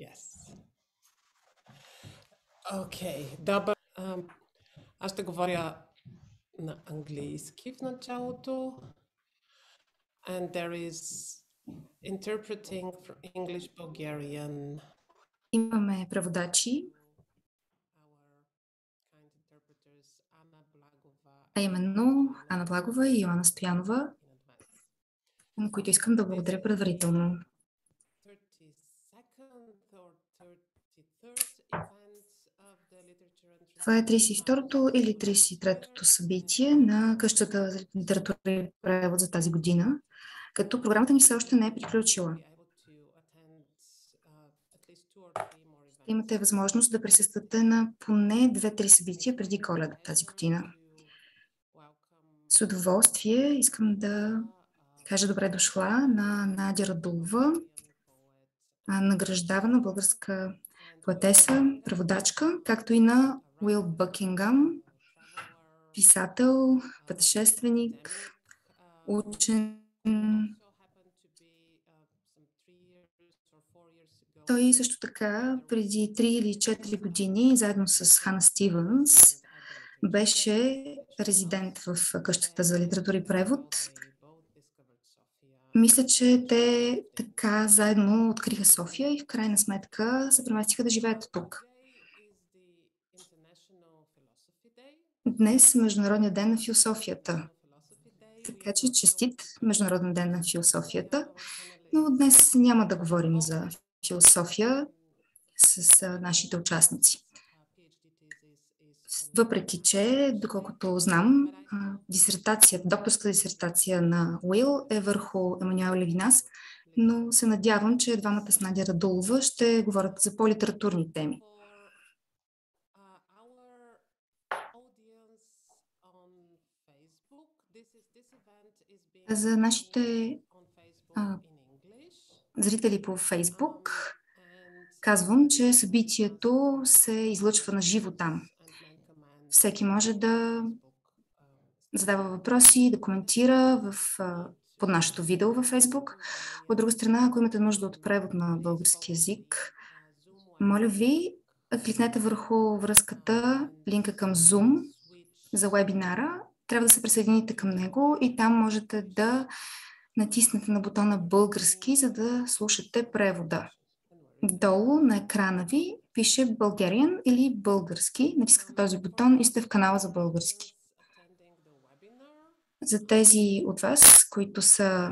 Yes. Окей, добър. Ам, Аз ще говоря на английски в началото. And there is interpreting from English Bulgarian. Имаме преводачи, а именно Ана Благова и Йоанна Стоянова, на които искам да благодаря предварително. Това е 32-то или 33-то събитие на къщата за литература и превод за тази година, като програмата ни все още не е приключила. Имате възможност да присъствате на поне 2-3 събития преди коледа тази година. С удоволствие искам да кажа добре дошла на Надя Радулова, награждавана българска поетеса, преводачка, както и на Уил Бъкингам, писател, пътешественик, учен. Той също така преди 3 или 4 години, заедно с Хана Стивенс, беше резидент в къщата за литература и превод. Мисля, че те така заедно откриха София и в крайна сметка се преместиха да живеят тук. Днес е Международния ден на философията. Така че честит Международен ден на философията. Но днес няма да говорим за философия с нашите участници. Въпреки, че, доколкото знам, а, дисертацията, докторска дисертация на Уил е върху Емануел Левинас, но се надявам, че двамата с Надя Радулова ще говорят за по-литературни теми. За нашите а, зрители по Фейсбук казвам, че събитието се излъчва на живо там. Всеки може да задава въпроси, да коментира в, под нашето видео във Фейсбук. От друга страна, ако имате нужда от превод на български язик, моля ви, кликнете върху връзката, линка към Zoom за вебинара. Трябва да се присъедините към него и там можете да натиснете на бутона български, за да слушате превода. Долу на екрана ви пише Bulgarian или български. Натискате този бутон и сте в канала за български. За тези от вас, които са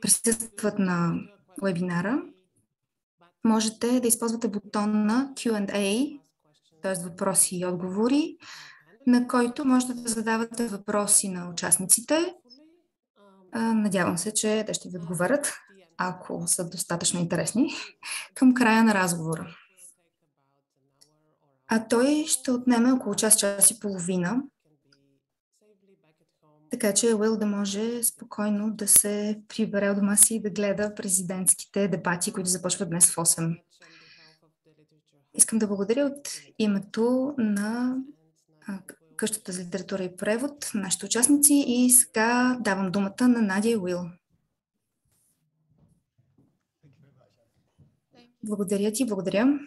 присъстват на вебинара, можете да използвате бутон на Q&A, т.е. въпроси и отговори, на който можете да задавате въпроси на участниците. Надявам се, че те ще ви отговарят, ако са достатъчно интересни, към края на разговора. А той ще отнеме около час, час и половина, така че Уил да може спокойно да се прибере от дома си и да гледа президентските дебати, които започват днес в 8. Искам да благодаря от името на къщата за литература и превод, нашите участници и сега давам думата на Надя и Уил. Благодаря ти, благодаря.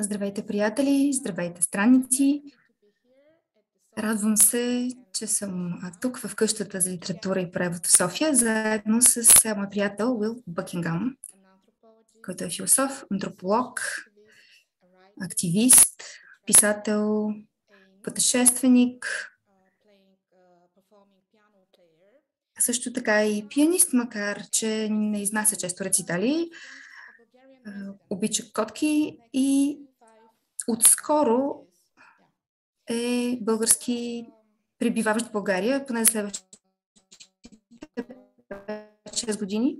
Здравейте, приятели, здравейте, странници. Радвам се, че съм тук в къщата за литература и превод в София, заедно с мой приятел Уил Бъкингам, който е философ, антрополог, активист, писател, пътешественик, също така и пианист, макар че не изнася често рецитали, обича котки и отскоро е български пребиваващ в България, поне за следващите 6 години.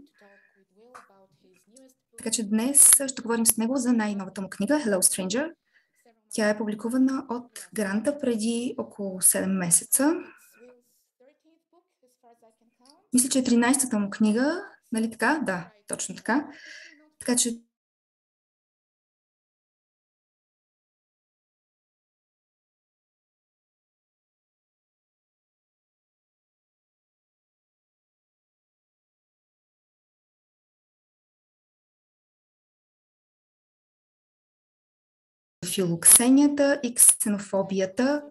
Така че днес ще говорим с него за най-новата му книга Hello Stranger. Тя е публикувана от Гранта преди около 7 месеца. Мисля, че е 13-та му книга, нали така? Да, точно така. Така че филоксенията и ксенофобията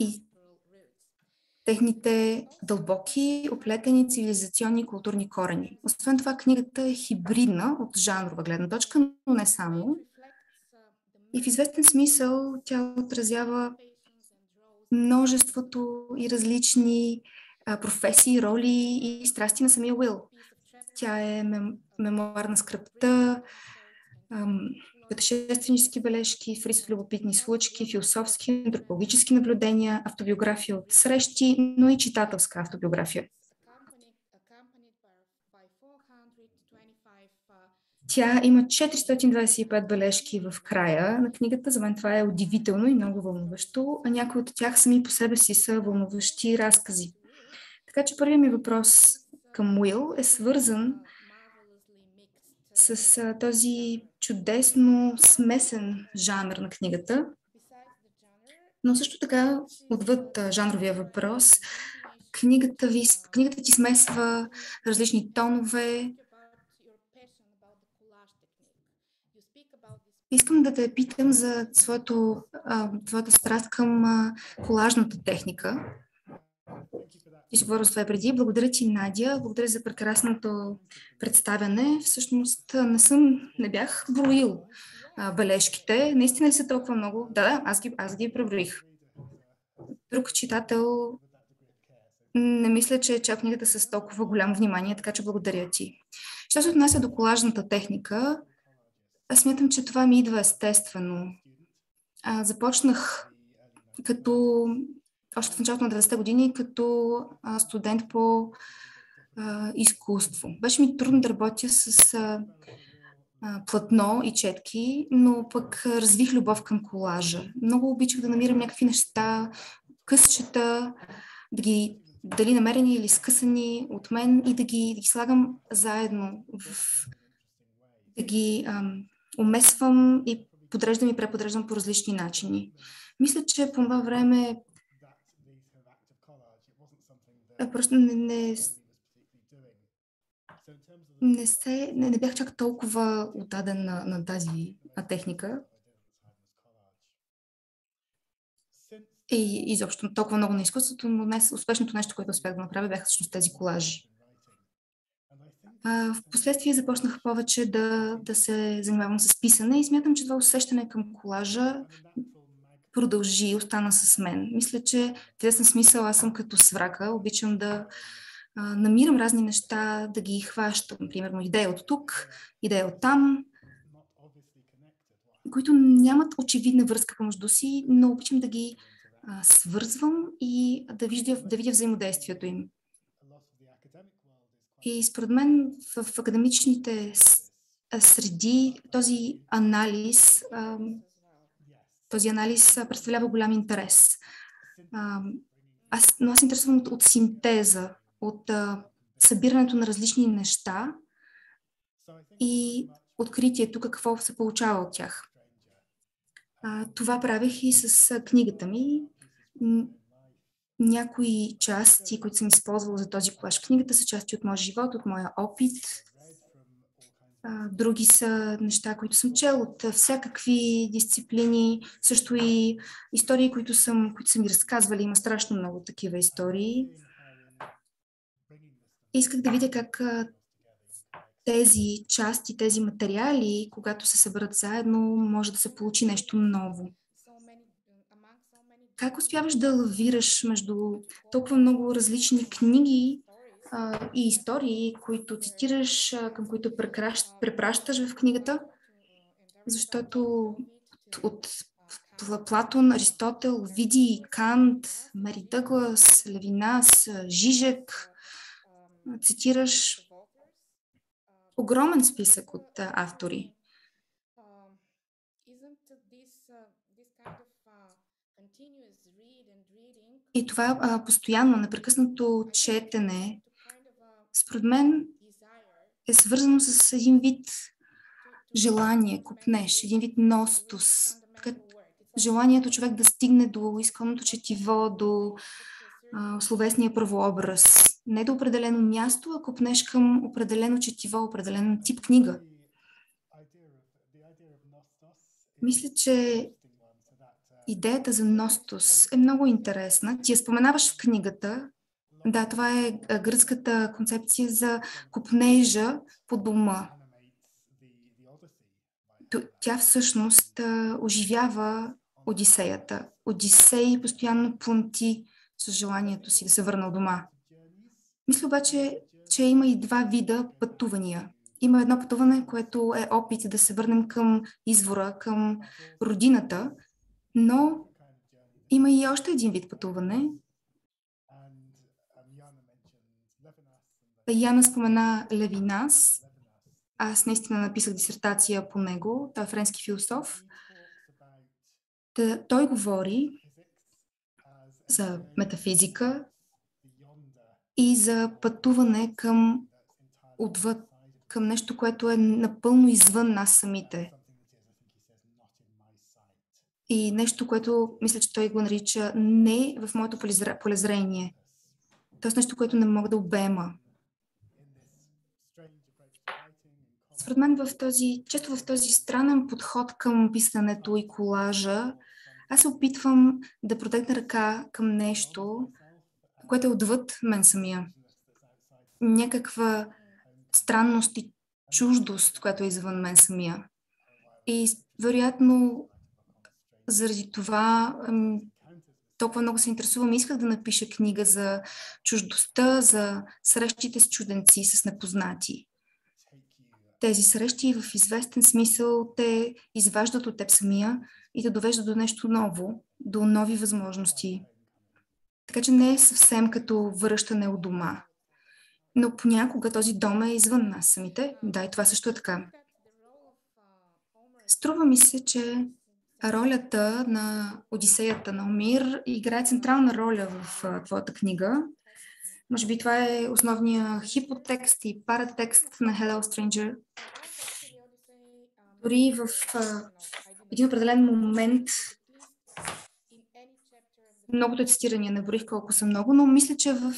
и техните дълбоки, оплетени цивилизационни и културни корени. Освен това, книгата е хибридна от жанрова гледна точка, но не само. И в известен смисъл тя отразява множеството и различни а, професии, роли и страсти на самия Уил. Тя е мем, мемуар на скръпта, пътешественически бележки, фрис в любопитни случки, философски, антропологически наблюдения, автобиография от срещи, но и читателска автобиография. Тя има 425 бележки в края на книгата. За мен това е удивително и много вълнуващо, а някои от тях сами по себе си са вълнуващи разкази. Така че първият ми въпрос към Уил е свързан с а, този чудесно смесен жанр на книгата, но също така, отвъд а, жанровия въпрос, книгата, ви, книгата ти смесва различни тонове. Искам да те питам за твоята страст към а, колажната техника. Ти си говорил с това преди. Благодаря ти, Надя. Благодаря за прекрасното представяне. Всъщност не съм, не бях броил а, бележките. Наистина ли са толкова много? Да, да, аз ги, аз ги преброих. Друг читател не мисля, че е книгата с толкова голямо внимание, така че благодаря ти. Що се отнася до колажната техника, аз смятам, че това ми идва естествено. А, започнах като още в началото на 90-те години като студент по изкуство. Беше ми трудно да работя с платно и четки, но пък развих любов към колажа. Много обичах да намирам някакви неща, късчета, да ги дали намерени или скъсани от мен и да ги, да ги слагам заедно, в, да ги ам, умесвам и подреждам и преподреждам по различни начини. Мисля, че по това време просто не, не, не, се, не, не бях чак толкова отдаден на, на тази на техника. И изобщо толкова много на изкуството, но днес успешното нещо, което успях да направя, бяха всъщност тези колажи. в последствие започнах повече да, да се занимавам с писане и смятам, че това усещане към колажа продължи и остана с мен. Мисля, че в известен смисъл аз съм като сврака. Обичам да а, намирам разни неща, да ги хващам. Примерно идея от тук, идея от там, които нямат очевидна връзка помежду си, но обичам да ги а, свързвам и да видя, да видя взаимодействието им. И според мен в, в академичните среди този анализ а, този анализ представлява голям интерес. Аз, но аз се интересувам от, от синтеза, от а, събирането на различни неща и откритието какво се получава от тях. А, това правих и с книгата ми. Някои части, които съм използвала за този колаж книгата, са части от моя живот, от моя опит, други са неща, които съм чел от всякакви дисциплини, също и истории, които съм, които са ми разказвали. Има страшно много такива истории. Исках да видя как тези части, тези материали, когато се съберат заедно, може да се получи нещо ново. Как успяваш да лавираш между толкова много различни книги а, и истории, които цитираш, а, към които препращаш в книгата, защото от, от Платон, Аристотел, Види, Кант, Мери Дъглас, Левинас, Жижек, цитираш огромен списък от автори. И това а, постоянно, непрекъснато четене според мен е свързано с един вид желание, купнеш, един вид ностос. Така, желанието човек да стигне до исканото четиво, до а, словесния правообраз. Не до определено място, а купнеш към определено четиво, определен тип книга. Мисля, че идеята за ностос е много интересна. Ти я споменаваш в книгата. Да, това е гръцката концепция за купнежа по дома. Тя всъщност оживява Одисеята. Одисей постоянно планти с желанието си да се върна от дома. Мисля обаче, че има и два вида пътувания. Има едно пътуване, което е опит да се върнем към извора, към родината, но има и още един вид пътуване. Яна спомена Левинас. Аз наистина написах дисертация по него. Той е френски философ. Той говори за метафизика и за пътуване към отвъд, към нещо, което е напълно извън нас самите. И нещо, което мисля, че той го нарича не в моето полезрение. Тоест нещо, което не мога да обема. Според мен в този, често в този странен подход към писането и колажа, аз се опитвам да протегна ръка към нещо, което е отвъд мен самия. Някаква странност и чуждост, която е извън мен самия. И вероятно заради това толкова много се интересувам исках да напиша книга за чуждостта, за срещите с чуденци, с непознати. Тези срещи в известен смисъл те изваждат от теб самия и те довеждат до нещо ново, до нови възможности. Така че не е съвсем като връщане от дома. Но понякога този дом е извън нас самите. Да, и това също е така. Струва ми се, че ролята на Одисеята на Омир играе централна роля в твоята книга. Може би това е основния хипотекст и паратекст на Hello Stranger. Дори в един определен момент многото цитирания, не борих колко са много, но мисля, че в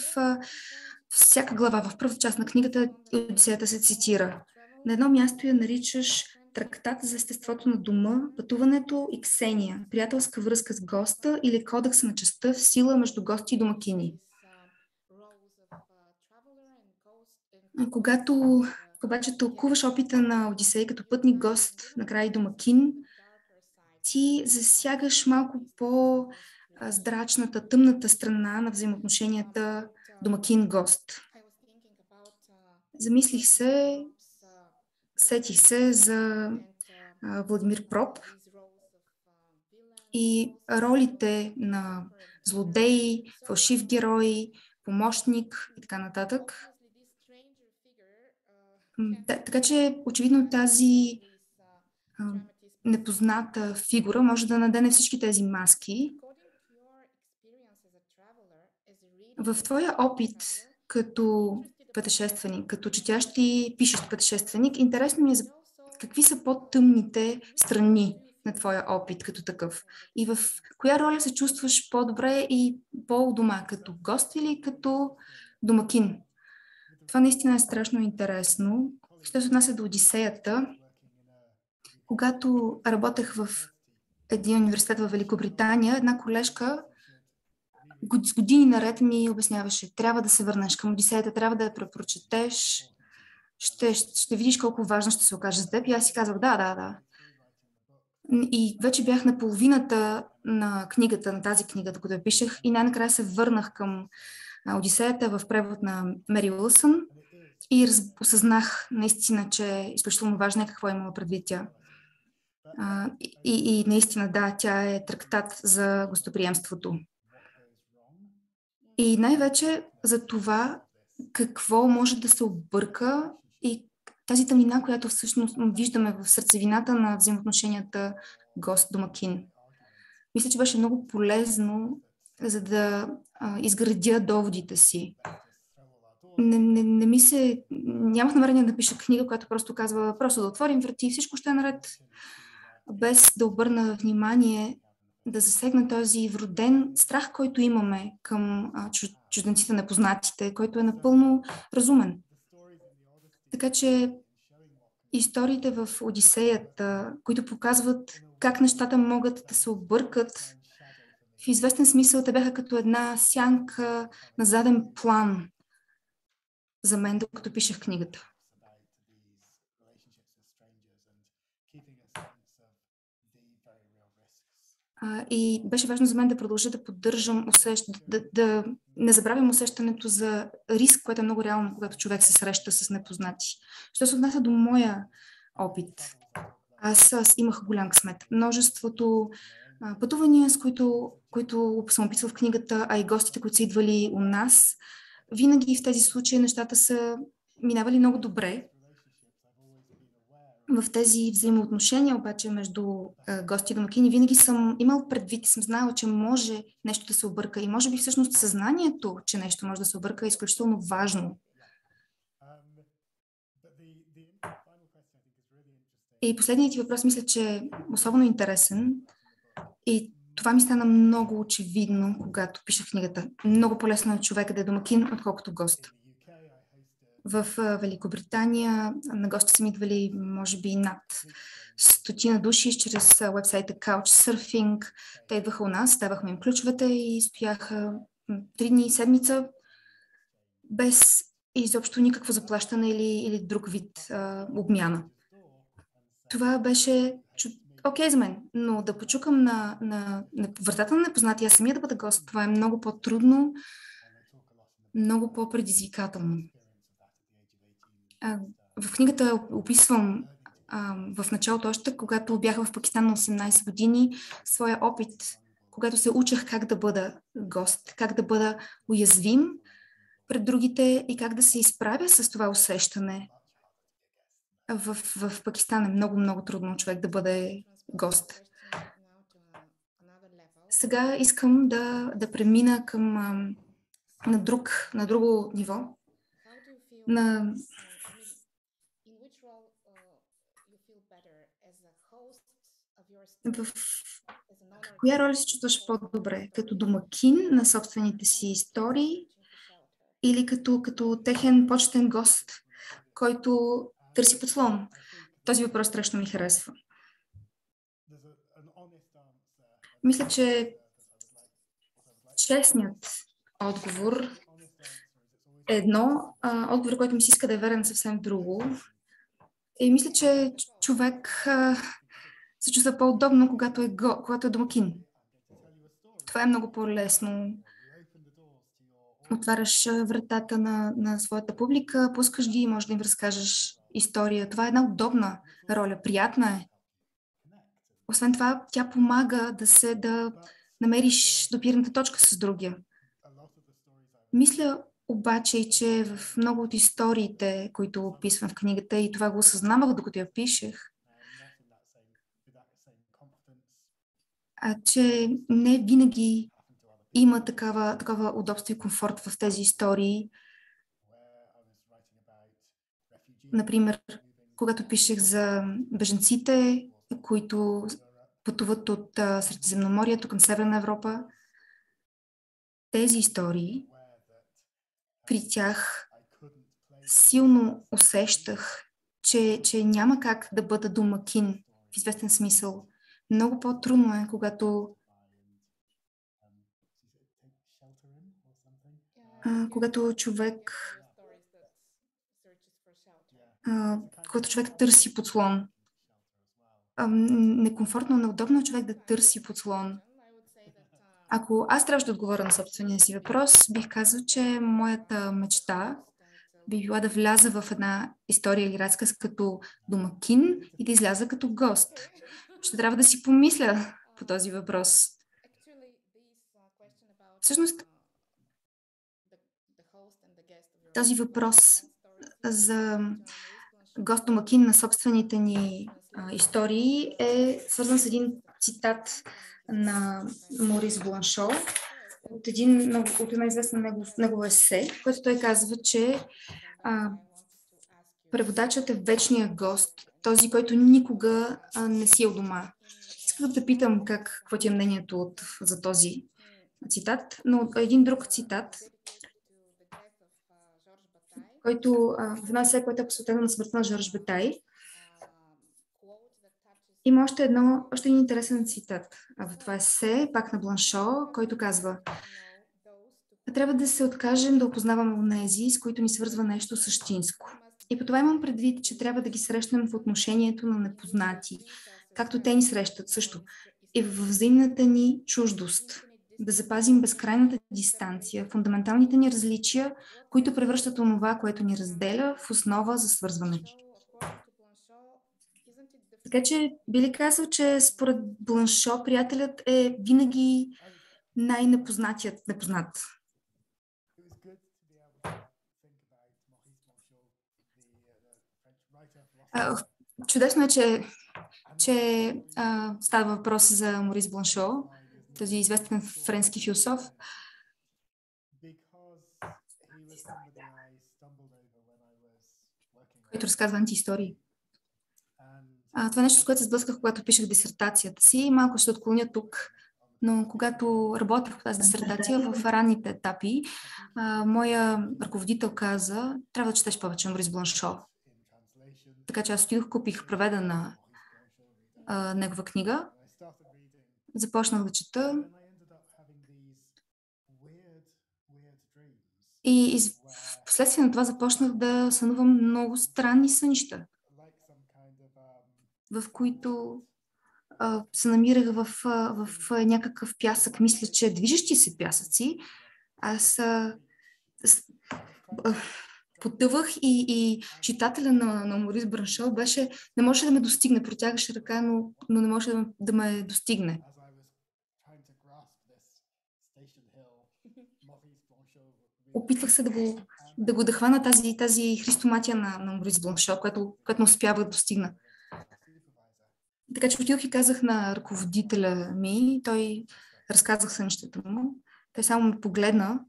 всяка глава, в първа част на книгата Одисеята се цитира. На едно място я наричаш трактат за естеството на дома, пътуването и Ксения, приятелска връзка с госта или кодекса на частта в сила между гости и домакини. Когато обаче тълкуваш опита на Одисей като пътник гост, накрая и домакин, ти засягаш малко по здрачната, тъмната страна на взаимоотношенията домакин-гост. Замислих се, сетих се за Владимир Проб и ролите на злодей, фалшив герой, помощник и така нататък. Така че, очевидно, тази непозната фигура може да надене всички тези маски. В твоя опит като пътешественик, като четящ и пишещ пътешественик, интересно ми е за какви са по-тъмните страни на твоя опит като такъв? И в коя роля се чувстваш по-добре и по-дома, като гост или като домакин? Това наистина е страшно интересно. Що се отнася до Одисеята, когато работех в един университет в Великобритания, една колежка с години наред ми обясняваше, трябва да се върнеш към Одисеята, трябва да я препрочетеш, ще, ще видиш колко важно ще се окаже за теб. И аз си казах, да, да, да. И вече бях на половината на книгата, на тази книга, докато я пишех, и най-накрая се върнах към Одисеята в превод на Мери Уилсън и осъзнах наистина, че е изключително важно е какво е имала предвид тя. А, и, и наистина, да, тя е трактат за гостоприемството. И най-вече за това какво може да се обърка и тази тъмнина, която всъщност виждаме в сърцевината на взаимоотношенията гост-домакин. Мисля, че беше много полезно, за да а, изградя доводите си. Не, не, не ми се... Нямах намерение да пиша книга, която просто казва просто да отворим врати и всичко ще е наред, без да обърна внимание да засегна този вроден страх, който имаме към чужденците непознатите, който е напълно разумен. Така че историите в Одисеята, които показват как нещата могат да се объркат. В известен смисъл те бяха като една сянка на заден план за мен, докато пишех книгата. и беше важно за мен да продължа да поддържам усещ, да, да не забравям усещането за риск, което е много реално, когато човек се среща с непознати. Що се отнася до моя опит, аз, аз имах голям късмет. Множеството пътувания, с които, които съм описал в книгата, а и гостите, които са идвали у нас, винаги в тези случаи нещата са минавали много добре. В тези взаимоотношения обаче между а, гости и домакини винаги съм имал предвид и съм знала, че може нещо да се обърка. И може би всъщност съзнанието, че нещо може да се обърка е изключително важно. И последният ти въпрос мисля, че е особено интересен. И това ми стана много очевидно, когато пиша книгата. Много по-лесно е човека да е домакин, отколкото гост. В Великобритания на гости са ми идвали, може би, над стотина души чрез вебсайта Couchsurfing. Те идваха у нас, давахме им ключовете и стояха три дни, седмица, без изобщо никакво заплащане или, или друг вид а, обмяна. Това беше окей за мен, но да почукам на, на, на вратата на непознатия, самия да бъда гост, това е много по-трудно, много по-предизвикателно. в книгата описвам а, в началото още, когато бях в Пакистан на 18 години, своя опит, когато се учех как да бъда гост, как да бъда уязвим пред другите и как да се изправя с това усещане. В, в Пакистан е много, много трудно човек да бъде гост. Сега искам да, да премина към на, друг, на друго ниво. На, в коя роля се чувстваш по-добре? Като домакин на собствените си истории или като, като техен почтен гост, който търси подслон? Този въпрос страшно ми харесва. Мисля, че честният отговор е едно, а отговор, който ми се иска да е верен съвсем друго. И мисля, че човек се чувства по-удобно, когато е, го, когато е домакин. Това е много по-лесно. Отваряш вратата на, на своята публика, пускаш ги и можеш да им разкажеш история. Това е една удобна роля, приятна е. Освен това, тя помага да се да намериш допирната точка с другия. Мисля обаче че в много от историите, които описвам в книгата, и това го осъзнавах, докато я пишех, а че не винаги има такава, такава удобство и комфорт в тези истории. Например, когато пишех за беженците, които пътуват от Средиземноморието към Северна Европа. Тези истории, при тях силно усещах, че, че няма как да бъда домакин в известен смисъл. Много по-трудно е, когато когато човек когато човек търси подслон некомфортно, неудобно човек да търси подслон. Ако аз трябваше да отговоря на собствения си въпрос, бих казал, че моята мечта би била да вляза в една история или разказ като домакин и да изляза като гост. Ще трябва да си помисля по този въпрос. Всъщност, този въпрос за гост-домакин на собствените ни истории е свързан с един цитат на Морис Бланшо от, един, от една известна негов, негова есе, който той казва, че а, преводачът е вечния гост, този, който никога а, не си е у дома. Искам да питам как, какво ти е мнението от, за този цитат, но един друг цитат, който а, в една есе, която е посветена на смъртта на Жорж Бетай, Има още, едно, още един интересен цитат в това есе, пак на Бланшо, който казва Трябва да се откажем да опознаваме онези, с които ни свързва нещо същинско. И по това имам предвид, че трябва да ги срещнем в отношението на непознати, както те ни срещат също, и в взаимната ни чуждост. Да запазим безкрайната дистанция, фундаменталните ни различия, които превръщат онова, което ни разделя, в основа за свързването. Така че би ли казал, че според Бланшо приятелят е винаги най-непознатият непознат? чудесно е, че, че а, става въпрос за Морис Бланшо, този известен френски философ. който разказва антиистории. А, това е нещо, с което се сблъсках, когато пишех дисертацията си. Малко ще отклоня тук, но когато работех по тази дисертация в ранните етапи, а, моя ръководител каза, трябва да четеш повече Морис Бланшо. Така че аз стоих, купих преведена а, негова книга, започнах да чета и из... в последствие на това започнах да сънувам много странни сънища в които а, се намирах в, в, в някакъв пясък, мисля, че движещи се пясъци. Аз а, с, а, потъвах и, и читателя на, на Морис Браншо беше, не можеше да ме достигне, протягаше ръка, но, но не може да, да ме достигне. Опитвах се да го, да го да хвана тази, тази христоматия на, на Морис Бланшо, което, което не успява да достигна. Така че отидох и казах на ръководителя ми, той разказах сънищата му, той само ме погледна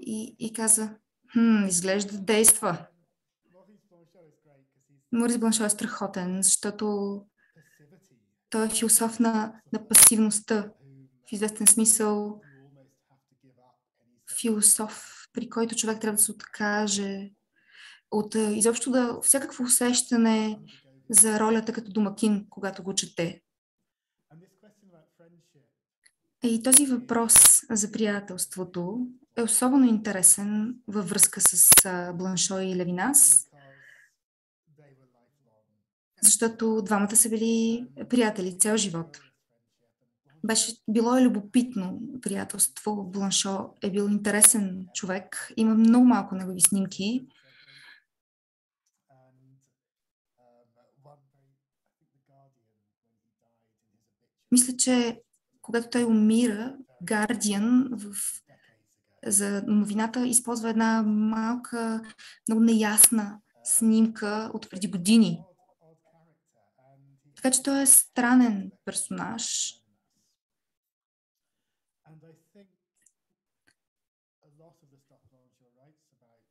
и, и каза, хм, изглежда действа. Морис Бланшо е страхотен, защото той е философ на, на пасивността, в известен смисъл философ, при който човек трябва да се откаже от изобщо да всякакво усещане за ролята като домакин, когато го чете. И този въпрос за приятелството е особено интересен във връзка с Бланшо и Левинас, защото двамата са били приятели цял живот. Беше, било е любопитно приятелство. Бланшо е бил интересен човек. Има много малко негови снимки. Мисля, че когато той умира, Guardian в, за новината използва една малка, много неясна снимка от преди години. Така че той е странен персонаж.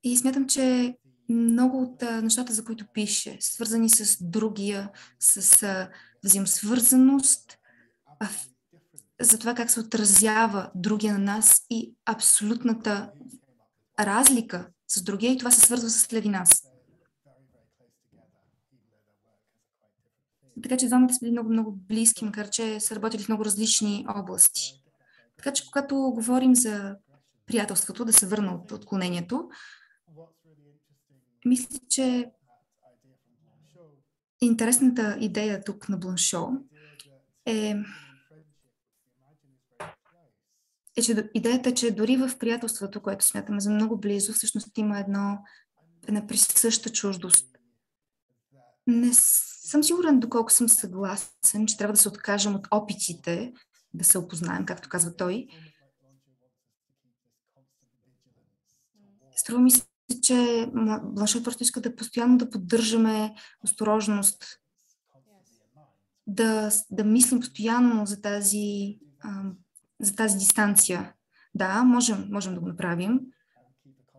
И смятам, че много от нещата, за които пише, свързани с другия, с взаимосвързаност, за това как се отразява другия на нас и абсолютната разлика с другия и това се свързва с Левинас. Така че двамата били много, много близки, макар че са работили в много различни области. Така че когато говорим за приятелството, да се върна от отклонението, мисля, че интересната идея тук на Бланшо е е, че идеята е, че дори в приятелството, което смятаме за много близо, всъщност има едно, една присъща чуждост. Не съм сигурен доколко съм съгласен, че трябва да се откажем от опитите да се опознаем, както казва той. Струва ми се, че Бланшот просто иска да постоянно да поддържаме осторожност, да, да мислим постоянно за тази за тази дистанция. Да, можем, можем да го направим,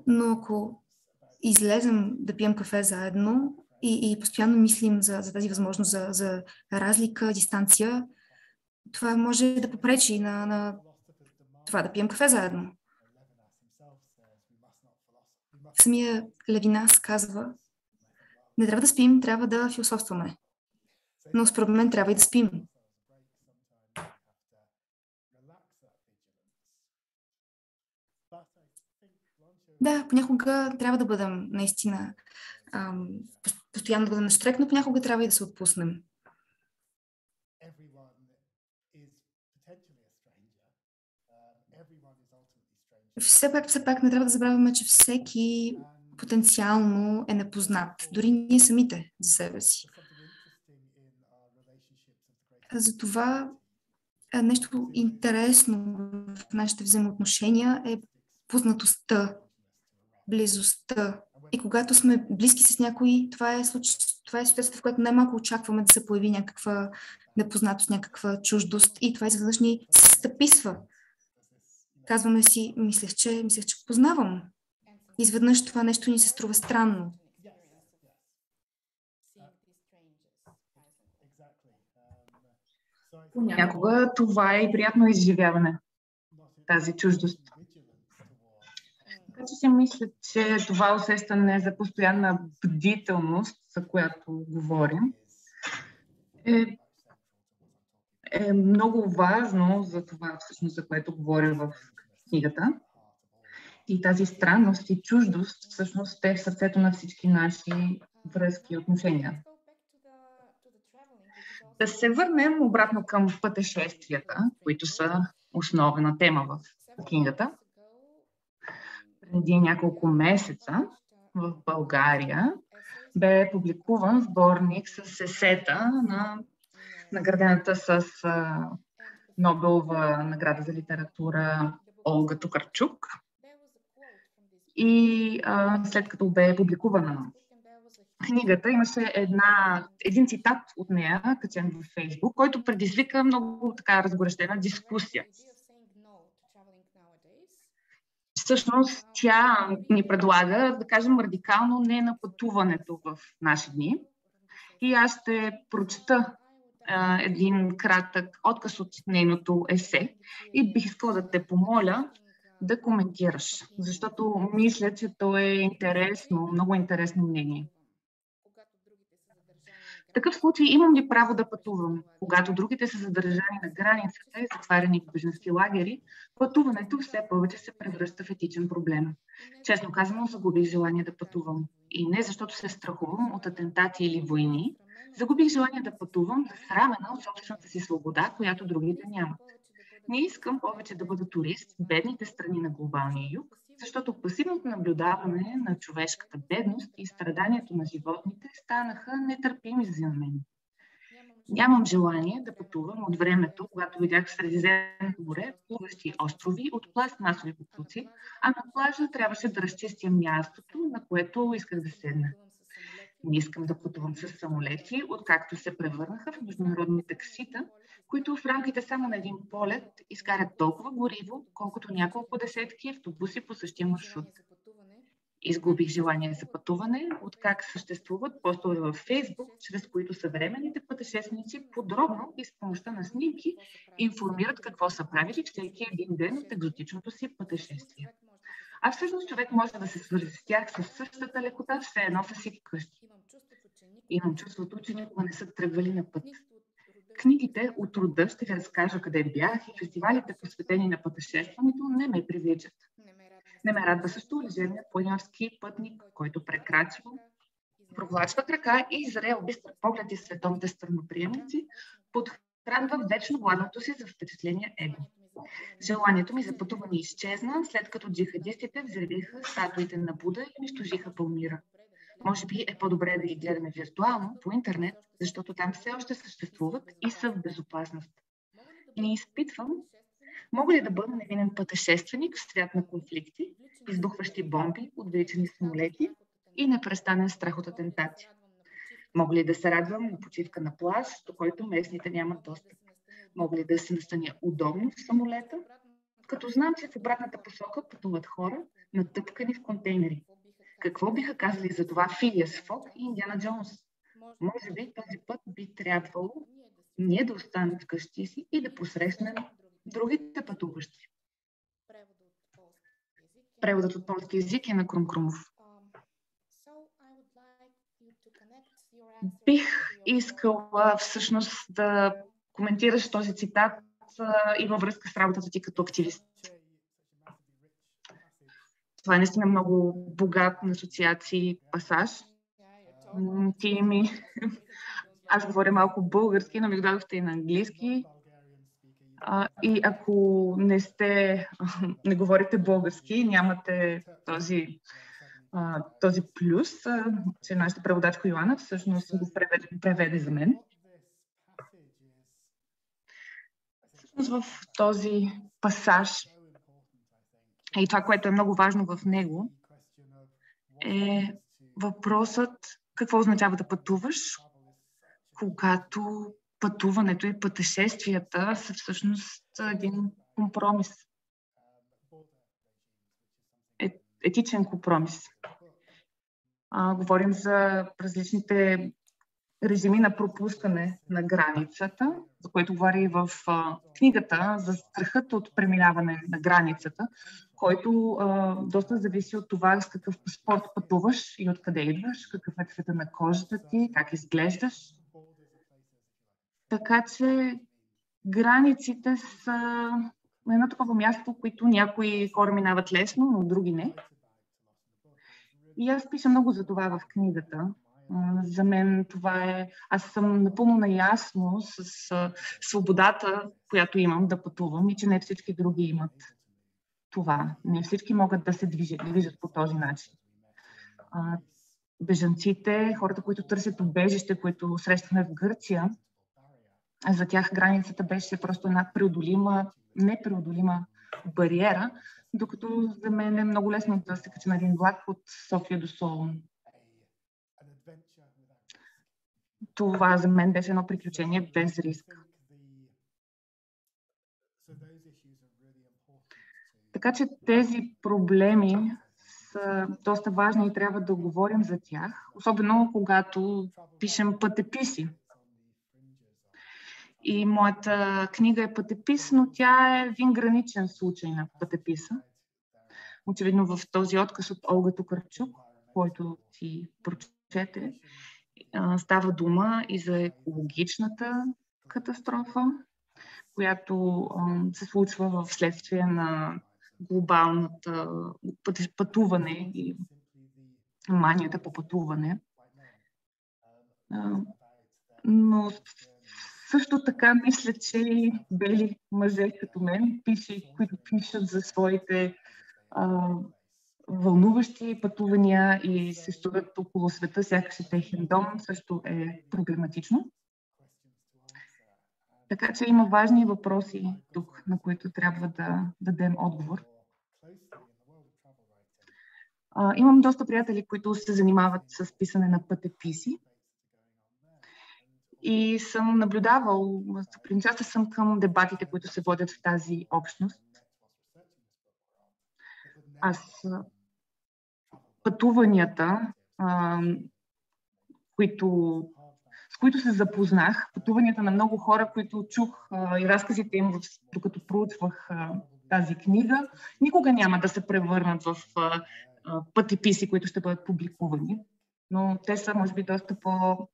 но ако излезем да пием кафе заедно и, и постоянно мислим за, за тази възможност за, за разлика, дистанция, това може да попречи на, на това да пием кафе заедно. Самия Левинас казва, Не трябва да спим, трябва да философстваме. Но според мен трябва и да спим. Да, понякога трябва да бъдем наистина ам, постоянно да бъдем на штрек, но понякога трябва и да се отпуснем. Все пак, все пак не трябва да забравяме, че всеки потенциално е непознат. Дори ние самите за себе си. Затова нещо интересно в нашите взаимоотношения е познатостта, близостта. И когато сме близки с някой, това е, случ... това е ситуацията, в която най-малко очакваме да се появи някаква непознатост, някаква чуждост и това изведнъж ни стъписва. Казваме си, мислех, че, мислех, че познавам. Изведнъж това нещо ни се струва странно. Понякога това е и приятно изживяване, тази чуждост. Че си мисля, че това усещане за постоянна бдителност, за която говорим, е, е много важно за това, всъщност, за което говоря в книгата. И тази странност и чуждост всъщност е в сърцето на всички наши връзки и отношения. Да се върнем обратно към пътешествията, които са основна тема в книгата преди няколко месеца в България бе публикуван сборник с есета на наградената с Нобелова награда за литература Олга Токарчук. И а, след като бе публикувана книгата, имаше една, един цитат от нея, качен в Фейсбук, който предизвика много така разгорещена дискусия всъщност тя ни предлага, да кажем, радикално не на пътуването в наши дни. И аз ще прочета а, един кратък отказ от нейното есе и бих искала да те помоля да коментираш, защото мисля, че то е интересно, много интересно мнение. Такъв случай имам ли право да пътувам? Когато другите са задържани на границата и затваряни в беженски лагери, пътуването все повече се превръща в етичен проблем. Честно казано, загубих желание да пътувам. И не защото се страхувам от атентати или войни, загубих желание да пътувам, засрамена от собствената си свобода, която другите нямат. Не искам повече да бъда турист в бедните страни на глобалния юг, защото пасивното наблюдаване на човешката бедност и страданието на животните станаха нетърпими за мен. Нямам желание да пътувам от времето, когато видях в Средиземното море плуващи острови от пластмасови буклуци, а на плажа трябваше да разчистя мястото, на което исках да седна. Не искам да пътувам с самолети, откакто се превърнаха в международни таксита, които в рамките само на един полет изкарат толкова гориво, колкото няколко десетки автобуси по същия маршрут. Изгубих желание за пътуване, откак съществуват постове във Фейсбук, чрез които съвременните пътешественици подробно и с помощта на снимки информират какво са правили всеки един ден от екзотичното си пътешествие. А всъщност човек може да се свържи с тях със същата лекота, все едно са си вкъщи. Имам чувството, че никога не са тръгвали на път. Книгите от труда ще ви разкажа къде бях и фестивалите, посветени на пътешестването, не ме привличат. Не ме радва също лежерният планинарски пътник, който прекрачва, провлачва крака и зрел бистър поглед и световните страноприемници, подхранва вечно гладното си за впечатление его. Желанието ми за пътуване изчезна, след като джихадистите взривиха статуите на Буда и унищожиха Палмира. Може би е по-добре да ги гледаме виртуално, по интернет, защото там все още съществуват и са в безопасност. Не изпитвам, мога ли да бъда невинен пътешественик в свят на конфликти, избухващи бомби, отвличани самолети и непрестанен страх от атентати. Мога ли да се радвам на почивка на плаж, до който местните нямат достъп? Мога ли да се настаня удобно в самолета, като знам, че в обратната посока пътуват хора, натъпкани в контейнери? Какво биха казали за това Филиас Фок и Индиана Джонс? Може би този път би трябвало ние да останем вкъщи си и да посрещнем другите пътуващи. Преводът от полски язик е на Крум Крумов. Бих искала всъщност да коментираш този цитат и във връзка с работата ти като активист. Това е наистина много богат на асоциации пасаж. Ти ми... Аз говоря малко български, но ми го дадохте и на английски. И ако не сте, не говорите български, нямате този, този плюс, че нашата преводачка Йоанна всъщност го преведе, преведе за мен. Всъщност в този пасаж и това, което е много важно в него, е въпросът какво означава да пътуваш, когато пътуването и пътешествията са всъщност един компромис. Е, етичен компромис. А, говорим за различните режими на пропускане на границата, за което говори и в книгата за страхът от преминаване на границата, който а, доста зависи от това с какъв паспорт пътуваш и откъде идваш, какъв е цвета на кожата ти, как изглеждаш. Така че границите са едно такова място, които някои хора минават лесно, но други не. И аз пиша много за това в книгата. За мен това е... Аз съм напълно наясно с свободата, която имам да пътувам и че не всички други имат това. Не всички могат да се движат, движат по този начин. Бежанците, хората, които търсят убежище, които срещаме в Гърция, за тях границата беше просто една преодолима, непреодолима бариера, докато за мен е много лесно да се кача на един влак от София до Солун. Това за мен беше едно приключение без риск. Така че тези проблеми са доста важни и трябва да говорим за тях, особено когато пишем пътеписи. И моята книга е пътепис, но тя е един граничен случай на пътеписа. Очевидно в този отказ от Олга Тукарчук, който ти прочете, става дума и за екологичната катастрофа, която се случва в следствие на глобалната пътуване и манията по пътуване. Но също така мисля, че бели мъже като мен, пиши, които пишат за своите вълнуващи пътувания и се стоят около света, сякаш е техен дом, също е проблематично. Така че има важни въпроси тук, на които трябва да дадем отговор. А, имам доста приятели, които се занимават с писане на пътеписи. И съм наблюдавал, принцеса съм към дебатите, които се водят в тази общност. Аз пътуванията, които, с които се запознах, пътуванията на много хора, които чух и разказите им, докато проучвах тази книга, никога няма да се превърнат в а, пътеписи, които ще бъдат публикувани. Но те са, може би, доста по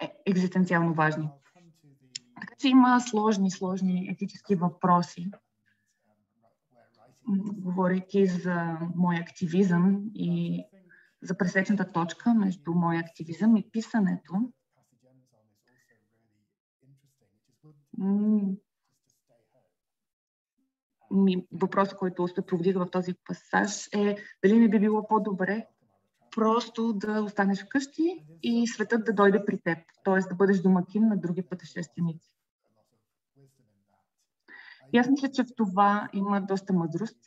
е, важни. Така че има сложни, сложни етически въпроси. Говорейки за мой активизъм и за пресечната точка между мой активизъм и писането, въпросът, който се повдига в този пасаж е дали не би било по-добре просто да останеш вкъщи и светът да дойде при теб, т.е. да бъдеш домакин на други пътешественици. И аз мисля, че в това има доста мъдрост.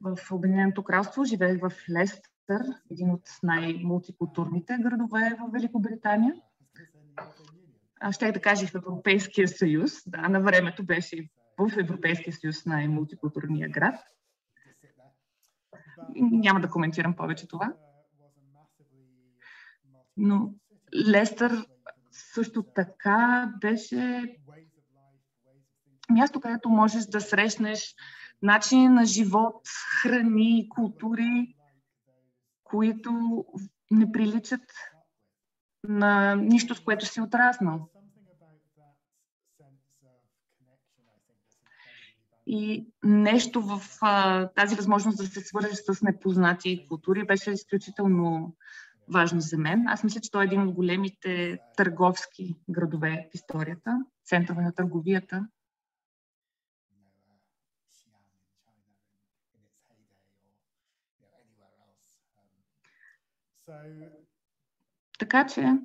В Обединеното кралство живеех в Лестър, един от най-мултикултурните градове в Великобритания. Аз ще да кажа в Европейския съюз. Да, на времето беше в Европейския съюз най-мултикултурния град. Няма да коментирам повече това. Но Лестър също така беше място, където можеш да срещнеш начини на живот, храни, култури, които не приличат на нищо, с което си отраснал. И нещо в а, тази възможност да се свържеш с непознати култури беше изключително важно за мен. Аз мисля, че той е един от големите търговски градове в историята, центрове на търговията. Така че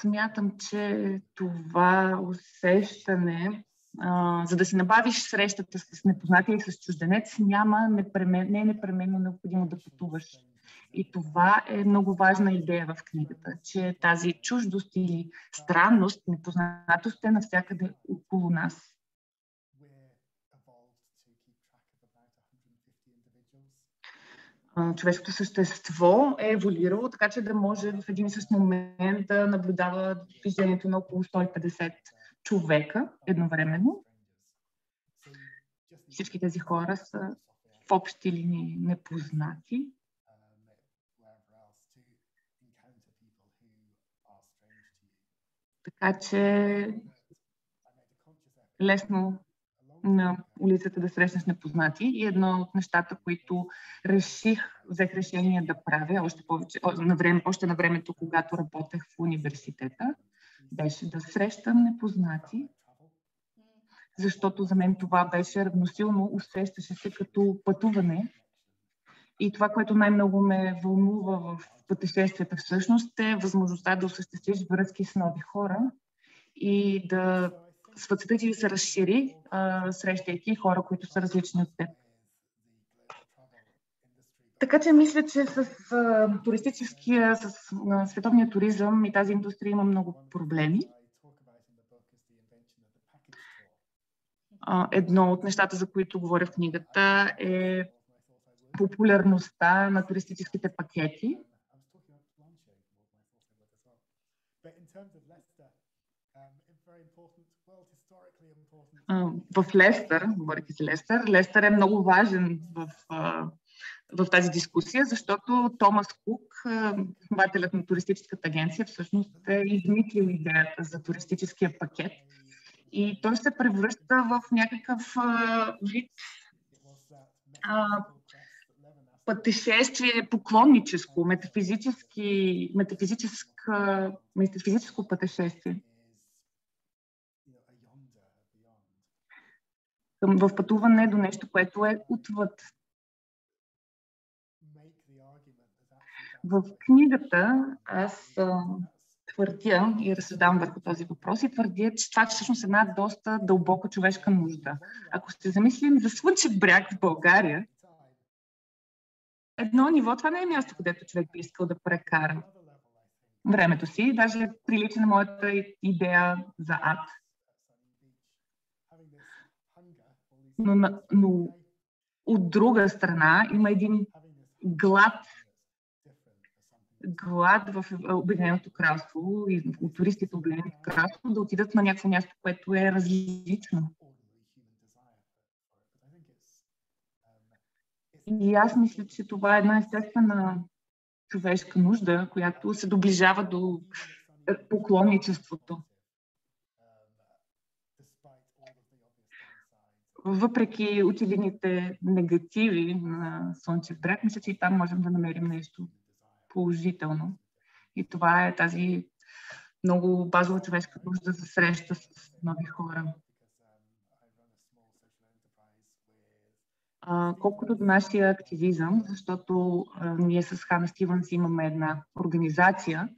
смятам, че това усещане, а, за да си набавиш срещата с непознати или с чужденец, няма непремен, не е непременно необходимо да пътуваш. И това е много важна идея в книгата, че тази чуждост или странност, непознатост е навсякъде около нас. Човешкото същество е еволюирало, така че да може в един и същ момент да наблюдава движението на около 150 човека едновременно. Всички тези хора са в общи линии непознати. Така че лесно на улицата да срещнеш непознати и едно от нещата, които реших, взех решение да правя още, повече, на време, още на времето, когато работех в университета, беше да срещам непознати, защото за мен това беше равносилно, усещаше се като пътуване. И това, което най-много ме вълнува в пътешествията всъщност е възможността да осъществиш връзки с нови хора и да светът ти се разшири, срещайки хора, които са различни от теб. Така че мисля, че с туристическия, с световния туризъм и тази индустрия има много проблеми. Едно от нещата, за които говоря в книгата е популярността на туристическите пакети. В Лестър, говоряки за Лестър, Лестър е много важен в, в тази дискусия, защото Томас Кук, основателят на туристическата агенция, всъщност е измислил идеята за туристическия пакет. И той се превръща в някакъв вид пътешествие поклонническо, метафизически, метафизическо пътешествие. Към, в пътуване до нещо, което е отвъд. В книгата аз твърдя и разсъждавам върху този въпрос и твърдя, че това е всъщност една доста дълбока човешка нужда. Ако се замислим за Слънчев бряг в България, едно ниво, това не е място, където човек би искал да прекара времето си. Даже прилича на моята идея за ад. Но, но от друга страна има един глад глад в Обединеното кралство и от туристите в Обединеното кралство да отидат на някакво място, което е различно. И аз мисля, че това е една естествена човешка нужда, която се доближава до поклонничеството. Въпреки очевидните негативи на Слънчев бряг, мисля, че и там можем да намерим нещо положително. И това е тази много базова човешка нужда за среща с нови хора. Колкото до нашия активизъм, защото а, ние с Хана Стивенс имаме една организация,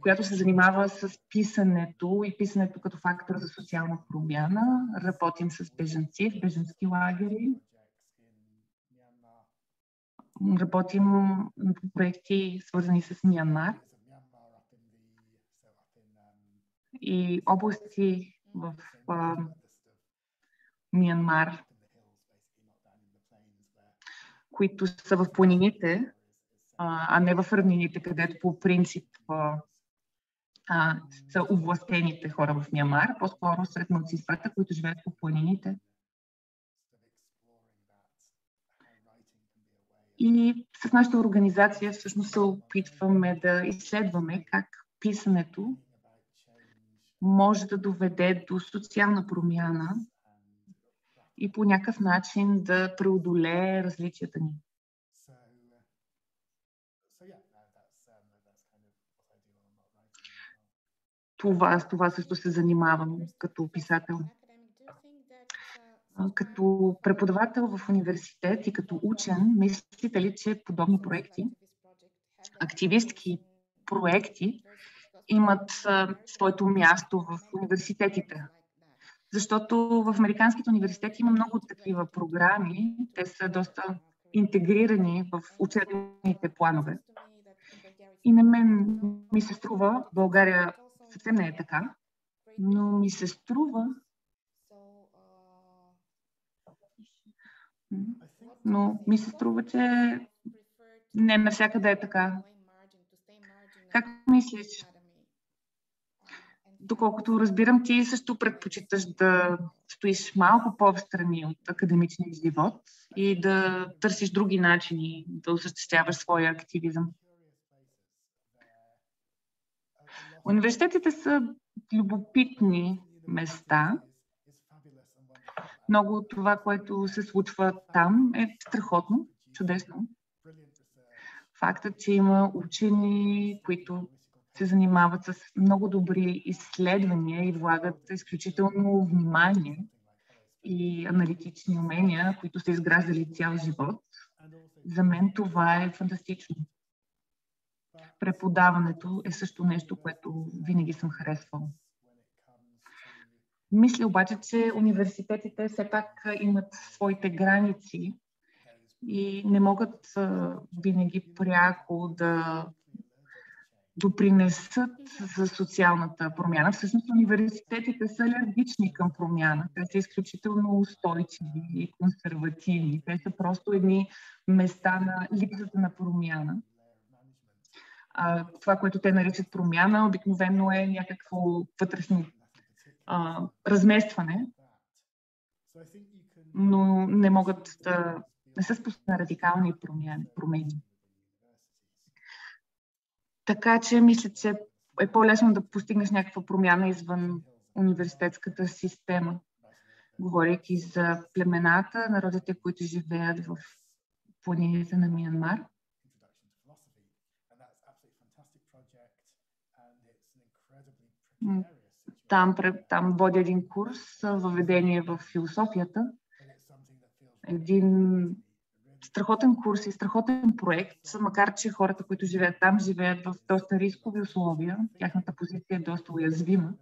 която се занимава с писането и писането като фактор за социална промяна. Работим с беженци в беженски лагери. Работим по проекти, свързани с Миянмар и области в а, Миянмар, които са в планините, а не в равнините, където по принцип а, са областените хора в Мямар, по-скоро сред младсинствата, които живеят по планините. И с нашата организация всъщност се опитваме да изследваме как писането може да доведе до социална промяна и по някакъв начин да преодолее различията ни. Това, с това също се занимавам като писател. Като преподавател в университет и като учен, мислите ли, че подобни проекти, активистки проекти, имат своето място в университетите? Защото в американските университети има много такива програми. Те са доста интегрирани в учебните планове. И на мен ми се струва, България съвсем не е така, но ми се струва, но ми се струва, че не навсякъде е така. Как мислиш? Доколкото разбирам, ти също предпочиташ да стоиш малко по-встрани от академичния живот и да търсиш други начини да осъществяваш своя активизъм. Университетите са любопитни места. Много от това, което се случва там е страхотно, чудесно. Фактът, че има учени, които се занимават с много добри изследвания и влагат изключително внимание и аналитични умения, които са изграждали цял живот. За мен това е фантастично преподаването е също нещо, което винаги съм харесвал. Мисля обаче, че университетите все пак имат своите граници и не могат винаги пряко да допринесат за социалната промяна. Всъщност университетите са алергични към промяна. Те са изключително устойчиви и консервативни. Те са просто едни места на липсата на промяна а, това, което те наричат промяна, обикновено е някакво вътрешно а, разместване, но не могат да не са способни на радикални промени. Така че мисля, че е по-лесно да постигнеш някаква промяна извън университетската система, говорейки за племената, народите, които живеят в планините на Миянмар. Там, там водя един курс въведение в философията. Един страхотен курс и страхотен проект, макар че хората, които живеят там, живеят в доста рискови условия. Тяхната позиция е доста уязвима.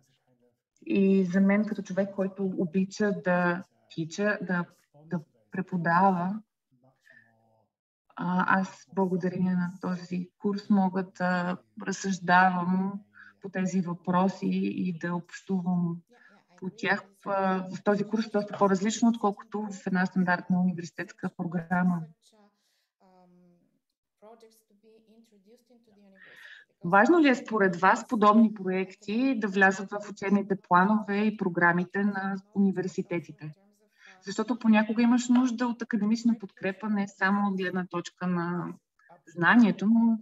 И за мен, като човек, който обича да тича, да, да преподава, аз благодарение на този курс мога да разсъждавам по тези въпроси и да общувам по тях. В този курс е доста по-различно, отколкото в една стандартна университетска програма. Важно ли е според вас подобни проекти да влязат в учебните планове и програмите на университетите? Защото понякога имаш нужда от академична подкрепа не само от гледна точка на знанието, но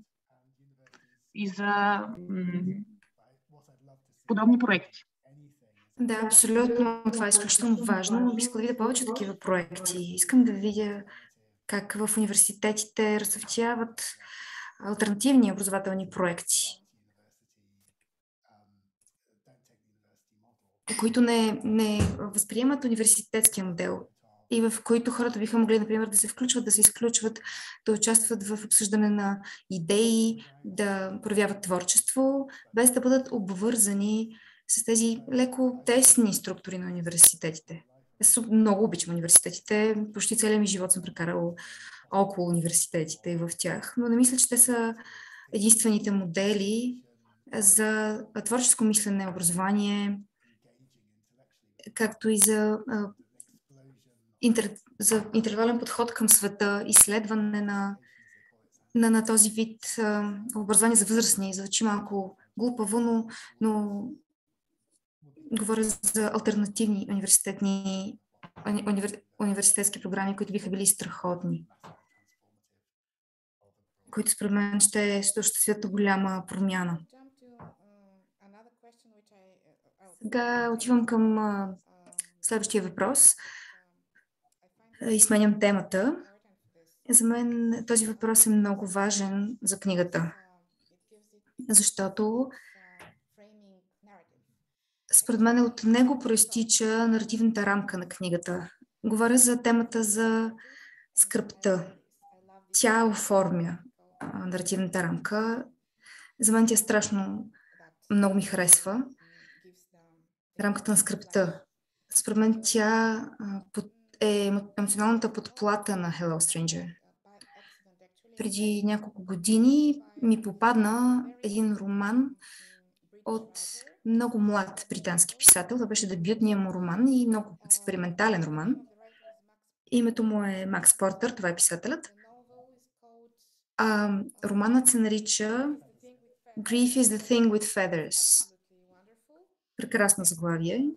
и за подобни проекти. Да, абсолютно. Това е изключително важно, но искам да видя повече такива проекти. Искам да видя как в университетите разцъфтяват альтернативни образователни проекти, които не, не възприемат университетския модел и в които хората биха могли, например, да се включват, да се изключват, да участват в обсъждане на идеи, да проявяват творчество, без да бъдат обвързани с тези леко тесни структури на университетите. Аз много обичам университетите. Почти целият ми живот съм прекарал около университетите и в тях. Но не мисля, че те са единствените модели за творческо мислене, образование, както и за интер, за интервален подход към света, изследване на, на, на този вид образование за възрастни. Звучи малко глупаво, но, но говоря за альтернативни университетни универ, университетски програми, които биха били страхотни. които според мен ще осъществят голяма промяна. Сега отивам към следващия въпрос и сменям темата. За мен този въпрос е много важен за книгата, защото според мен от него проистича наративната рамка на книгата. Говоря за темата за скръпта. Тя оформя наративната рамка. За мен тя страшно много ми харесва. Рамката на скръпта. Според мен тя е емоционалната подплата на Hello Stranger. Преди няколко години ми попадна един роман от много млад британски писател. Това беше дебютният му роман и много експериментален роман. Името му е Макс Портър, това е писателят. А, романът се нарича Grief is the thing with feathers. Прекрасно заглавие.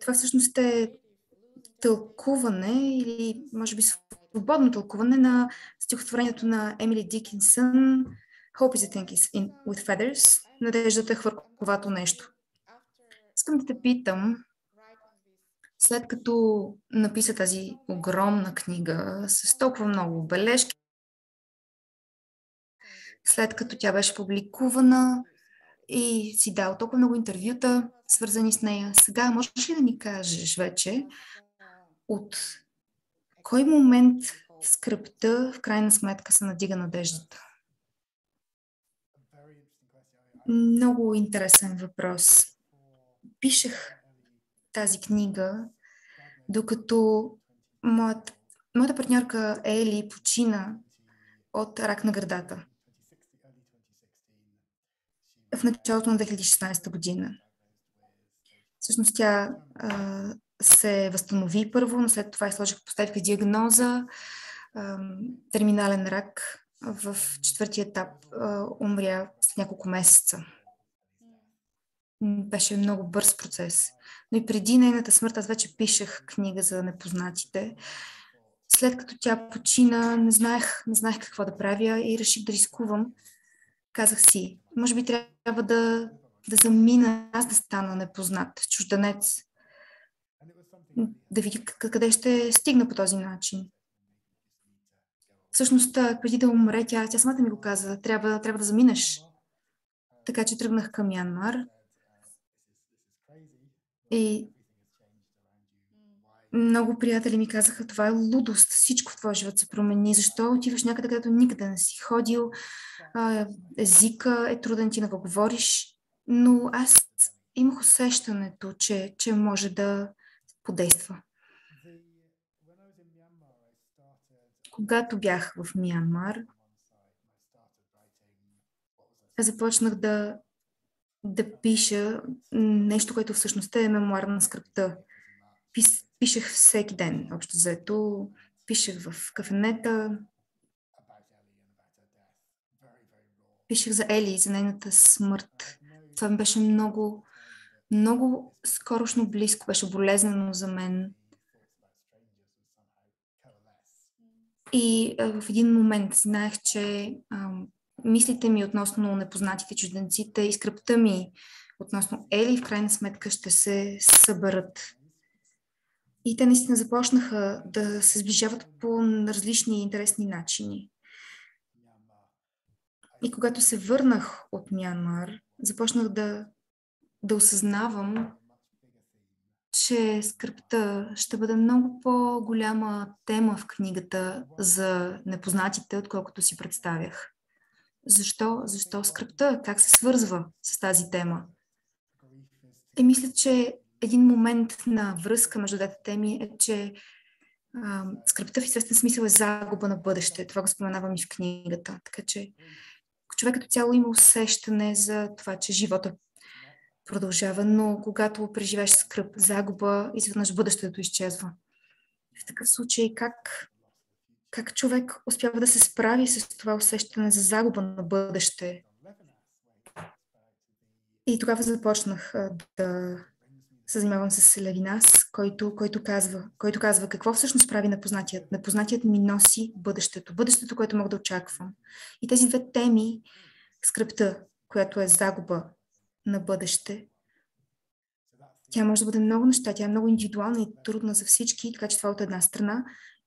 Това всъщност е тълкуване или може би свободно тълкуване на стихотворението на Емили Дикинсън Hope is a thing is in, with feathers. Надеждата е хвърковато нещо. Искам да те питам, след като написа тази огромна книга с толкова много бележки, след като тя беше публикувана и си дал толкова много интервюта, свързани с нея, сега можеш ли да ни кажеш вече от кой момент скръпта в крайна сметка се надига надеждата? Много интересен въпрос. Пишех тази книга, докато моят, моята партньорка Ели почина от рак на гърдата в началото на 2016 година. Всъщност тя а, се възстанови първо, но след това изложих, поставих диагноза а, терминален рак в четвъртия етап умря след няколко месеца. Беше много бърз процес. Но и преди нейната смърт аз вече пишех книга за непознатите. След като тя почина, не знаех, не знаех какво да правя и реших да рискувам. Казах си, може би трябва да, да замина аз да стана непознат, чужденец. Да видя къде ще стигна по този начин. Всъщност, преди да умре, тя, тя самата ми го каза, трябва, трябва да заминеш. Така че тръгнах към Янмар. И много приятели ми казаха, това е лудост, всичко в твоя живот се промени. Защо отиваш някъде, където никъде не си ходил, езика е труден, ти не го говориш. Но аз имах усещането, че, че може да подейства. Когато бях в Мянмар, започнах да, да пиша нещо, което всъщност е мемуар на скръпта. Пис, пишех всеки ден, общо заето. Пишех в кафенета. Пишех за Ели, за нейната смърт. Това ми беше много, много скорошно близко, беше болезнено за мен. И а, в един момент знаех, че а, мислите ми относно непознатите чужденците и скръпта ми относно Ели в крайна сметка ще се съберат. И те наистина започнаха да се сближават по различни интересни начини. И когато се върнах от Мянмар, започнах да, да осъзнавам че скръпта ще бъде много по-голяма тема в книгата за непознатите, отколкото си представях. Защо? Защо скръпта? Как се свързва с тази тема? И мисля, че един момент на връзка между двете теми е, че а, скръпта в известен смисъл е загуба на бъдеще. Това го споменавам и в книгата. Така че човек като цяло има усещане за това, че живота продължава, но когато преживееш скръп, загуба, изведнъж бъдещето изчезва. В такъв случай как, как човек успява да се справи с това усещане за загуба на бъдеще? И тогава започнах да се занимавам с Левинас, който, който, казва, който казва какво всъщност прави непознатият. Непознатият ми носи бъдещето. Бъдещето, което мога да очаквам. И тези две теми, скръпта, която е загуба на бъдеще, тя може да бъде много неща. Тя е много индивидуална и трудна за всички, така че това е от една страна.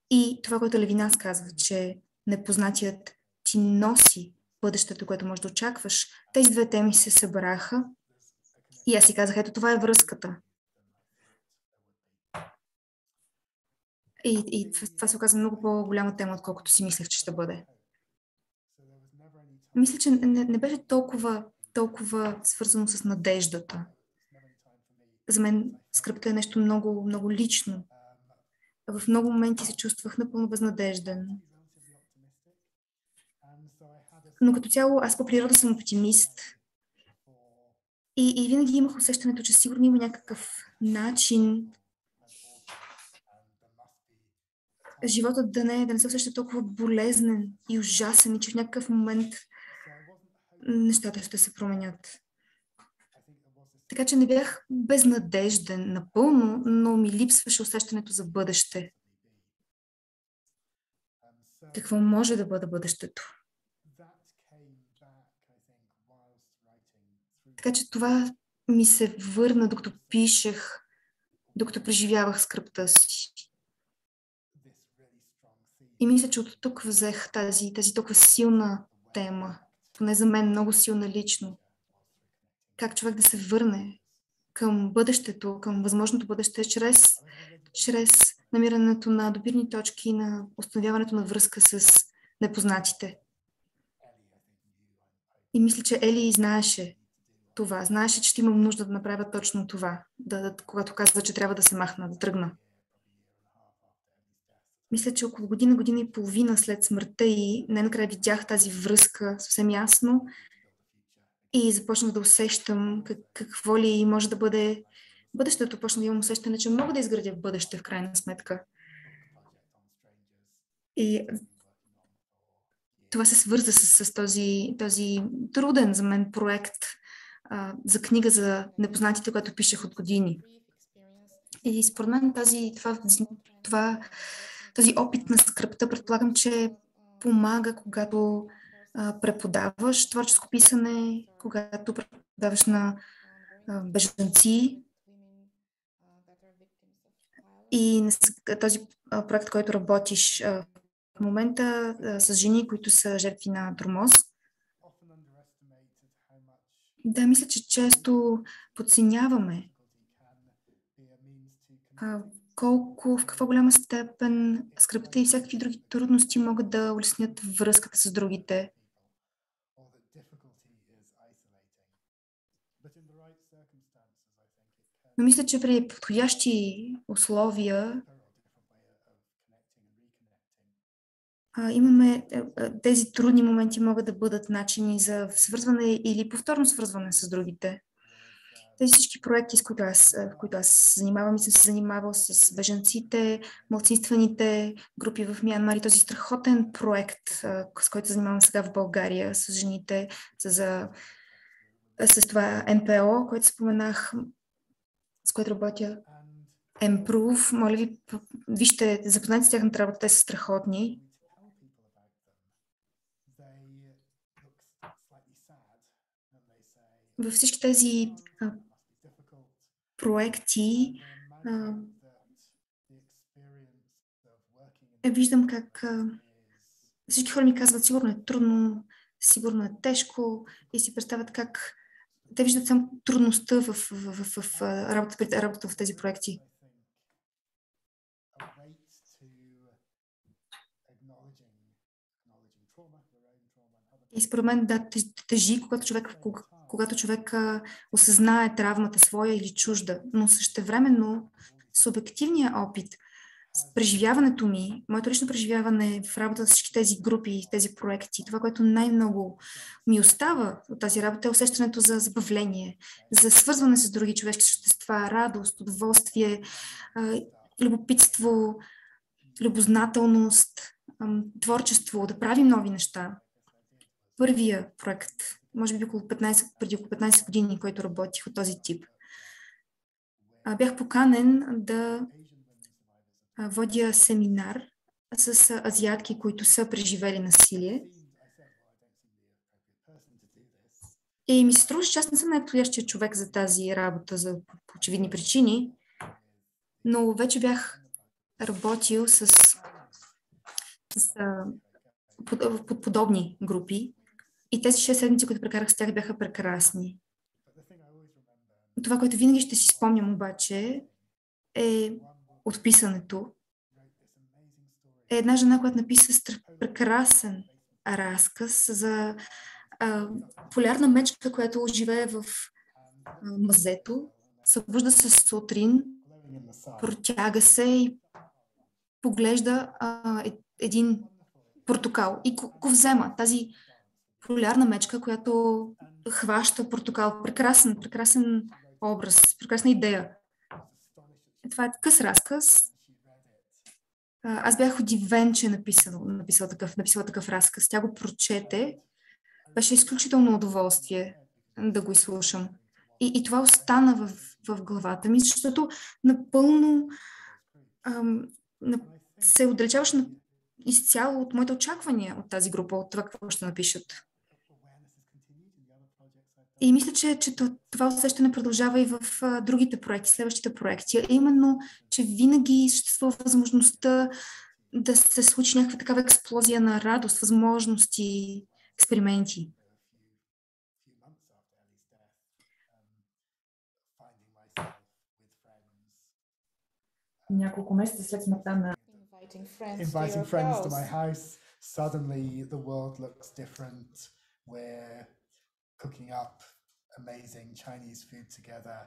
И това, което Левинас казва, че непознатият ти носи бъдещето, което може да очакваш, тези две теми се събраха и аз си казах, ето това е връзката. И, и това се оказа много по-голяма тема, отколкото си мислех, че ще бъде. Мисля, че не, не беше толкова, толкова свързано с надеждата. За мен скръпта е нещо много, много лично. В много моменти се чувствах напълно безнадежден. Но като цяло аз по природа съм оптимист. И, и винаги имах усещането, че сигурно има някакъв начин животът да не, да не се усеща толкова болезнен и ужасен и че в някакъв момент нещата ще се променят. Така че не бях безнадежден напълно, но ми липсваше усещането за бъдеще. Какво може да бъде бъдещето? Така че това ми се върна, докато пишех, докато преживявах скръпта си. И мисля, че от тук взех тази, тази толкова силна тема, поне за мен много силна лично. Как човек да се върне към бъдещето, към възможното бъдеще, чрез, чрез намирането на добирни точки, на установяването на връзка с непознатите. И мисля, че Ели знаеше това. Знаеше, че имам нужда да направя точно това, да, когато казва, че трябва да се махна, да тръгна. Мисля, че около година, година и половина след смъртта и най-накрая видях тази връзка съвсем ясно и започнах да усещам как, какво ли може да бъде бъдещето. Почна да имам усещане, че мога да изградя в бъдеще в крайна сметка. И това се свърза с, с този, този труден за мен проект а, за книга за непознатите, която пишех от години. И според мен тази, това, това, този опит на скръпта предполагам, че помага, когато а, преподаваш творческо писане, когато преподаваш на а, бежанци. И този проект, който работиш а, в момента а, с жени, които са жертви на тормоз. Да, мисля, че често подценяваме колко, в каква голяма степен скръпта и всякакви други трудности могат да улеснят връзката с другите. Но мисля, че при подходящи условия имаме е, е, тези трудни моменти могат да бъдат начини за свързване или повторно свързване с другите. Тези всички проекти, с които аз, в които аз занимавам и съм се занимавал с бежанците, малцинствените групи в Мянмар и този страхотен проект, с който занимавам сега в България с жените, за, с това МПО, което споменах, с което работя, Improve. Моля ви, вижте, запознайте с тяхната работа, те са страхотни. във всички тези проекти е, виждам как всички хора ми казват, сигурно е трудно, сигурно е тежко и си представят как те виждат само трудността в, в, в, в, в работата, работата в тези проекти. И според мен, да, тежи, когато човек, когато човек осъзнае травмата своя или чужда, но същевременно субективният опит, преживяването ми, моето лично преживяване в работа с всички тези групи, тези проекти, това, което най-много ми остава от тази работа е усещането за забавление, за свързване с други човешки същества, радост, удоволствие, любопитство, любознателност, творчество, да правим нови неща. Първия проект може би около 15, преди около 15 години, който работих от този тип. бях поканен да водя семинар с азиатки, които са преживели насилие. И ми се струва, че аз не съм най-подходящия човек за тази работа за очевидни причини, но вече бях работил с, с под, под подобни групи и тези 6 седмици, които прекарах с тях, бяха прекрасни. Това, което винаги ще си спомням обаче, е отписането. Е една жена, която написа прекрасен разказ за а, полярна мечка, която живее в а, мазето, събужда се сутрин, протяга се и поглежда а, е, един портокал и го, го взема. Тази полярна мечка, която хваща портокал. Прекрасен, прекрасен образ, прекрасна идея. Това е къс разказ. Аз бях удивен, че е написал, написал, такъв, написала такъв разказ. Тя го прочете. Беше изключително удоволствие да го изслушам. И, и това остана в, в главата ми, защото напълно ам, се отдалечаваш на, изцяло от моите очаквания от тази група, от това какво ще напишат. И мисля, че, че това усещане продължава и в а, другите проекти, следващите проекти. А именно, че винаги съществува възможността да се случи някаква такава експлозия на радост, възможности, експерименти. Няколко месеца след смъртта на inviting friends, to my house suddenly the world looks different where cooking up amazing Chinese food together,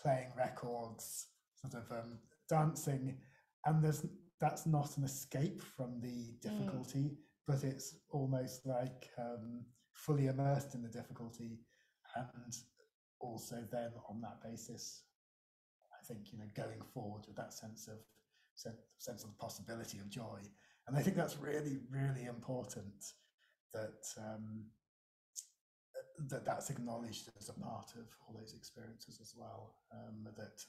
playing records, sort of um, dancing, and there's that's not an escape from the mm. difficulty, mm. but it's almost like um, fully immersed in the difficulty, and also then on that basis, I think you know going forward with that sense of sense of the possibility of joy, and I think that's really really important that um, that that's acknowledged as a part of all those experiences as well. Um, that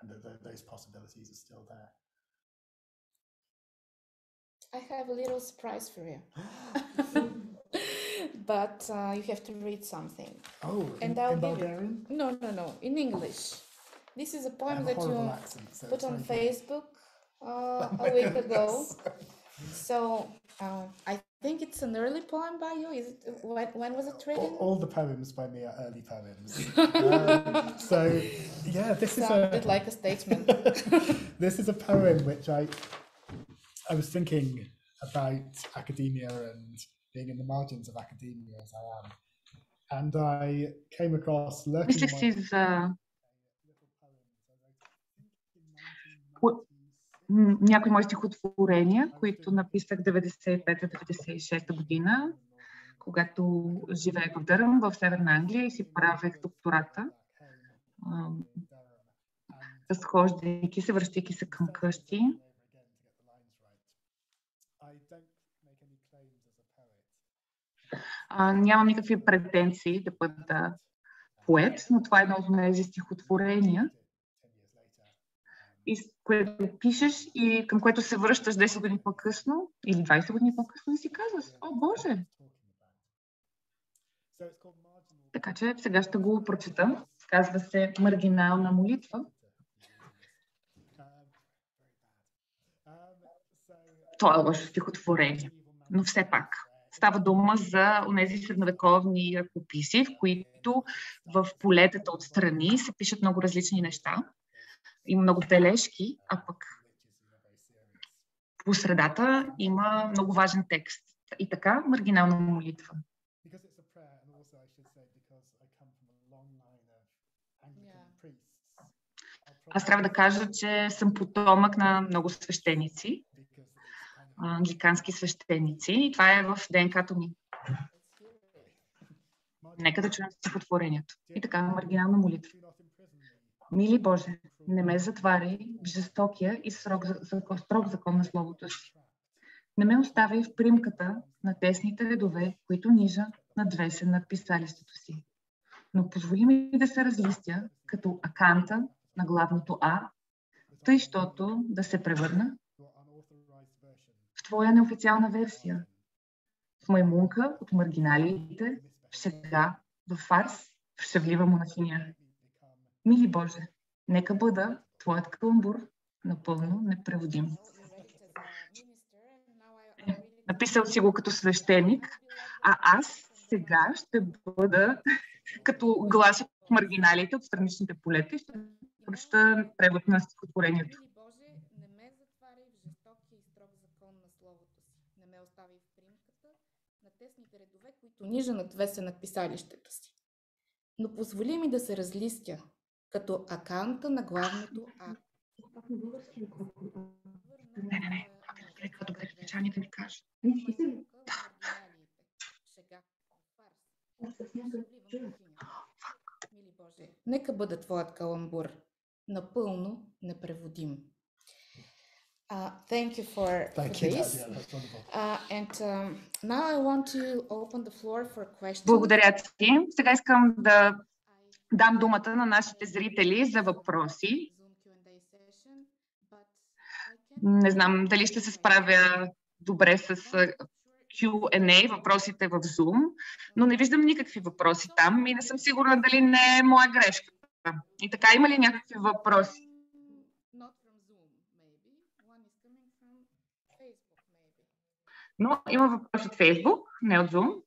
and that those possibilities are still there. I have a little surprise for you. but uh, you have to read something. Oh, and in, I'll in Bulgarian? You, no, no, no, in English. This is a poem that you accent, so put on Facebook uh, oh a week goodness. ago. So uh, I think it's an early poem by you. Is it when, when was it written? All, all the poems by me are early poems. um, so yeah, this Sounded is a bit like a statement. this is a poem which I I was thinking about academia and being in the margins of academia as I am, and I came across lurking. This is uh, някои мои стихотворения, които написах 95-96 година, когато живеех в Дъръм, в Северна Англия и си правех доктората, разхождайки се, връщайки се към къщи. Нямам никакви претенции да бъда поет, но това е едно от тези стихотворения, което пишеш и към което се връщаш 10 години по-късно или 20 години по-късно и си казваш, о Боже! Така че сега ще го прочета. Казва се Маргинална молитва. Това е лошо стихотворение, но все пак. Става дума за тези средновековни ръкописи, в които в полетата отстрани се пишат много различни неща има много бележки, а пък по средата има много важен текст. И така, маргинална молитва. Аз трябва да кажа, че съм потомък на много свещеници, англикански свещеници, и това е в ДНК-то ми. Нека да чуем стихотворението. И така, маргинална молитва. Мили Боже, не ме затваряй в жестокия и срок, строг закон на Словото си. Не ме оставяй в примката на тесните редове, които нижа надвесен над писалището си. но позволи ми да се разлистя като аканта на главното А, тъй, щото да се превърна в твоя неофициална версия. В маймунка от маргиналиите, в шега, в фарс, в шевлива монахиня. Мили Боже, нека бъда твоят кълмбур напълно непреводим. Написал си го като свещеник, а аз сега ще бъда като глас от маргиналите, от страничните полета и ще прочета превод на стихотворението. На на тесните редове, които нижа надвесе над писалището си. Но позволи ми да се разлистя, като аканта на главното А. Не, не, не. Това добре, добре, да ми кажа. Мили Боже, нека бъде Твоят каламбур напълно непреводим. Uh, thank you for, thank for you, this. Uh, and um, now I want to open the floor for questions. Благодаря ти. Сега искам да дам думата на нашите зрители за въпроси. Не знам дали ще се справя добре с Q&A, въпросите в Zoom, но не виждам никакви въпроси там и не съм сигурна дали не е моя грешка. И така, има ли някакви въпроси? Но има въпрос от Facebook, не от Zoom.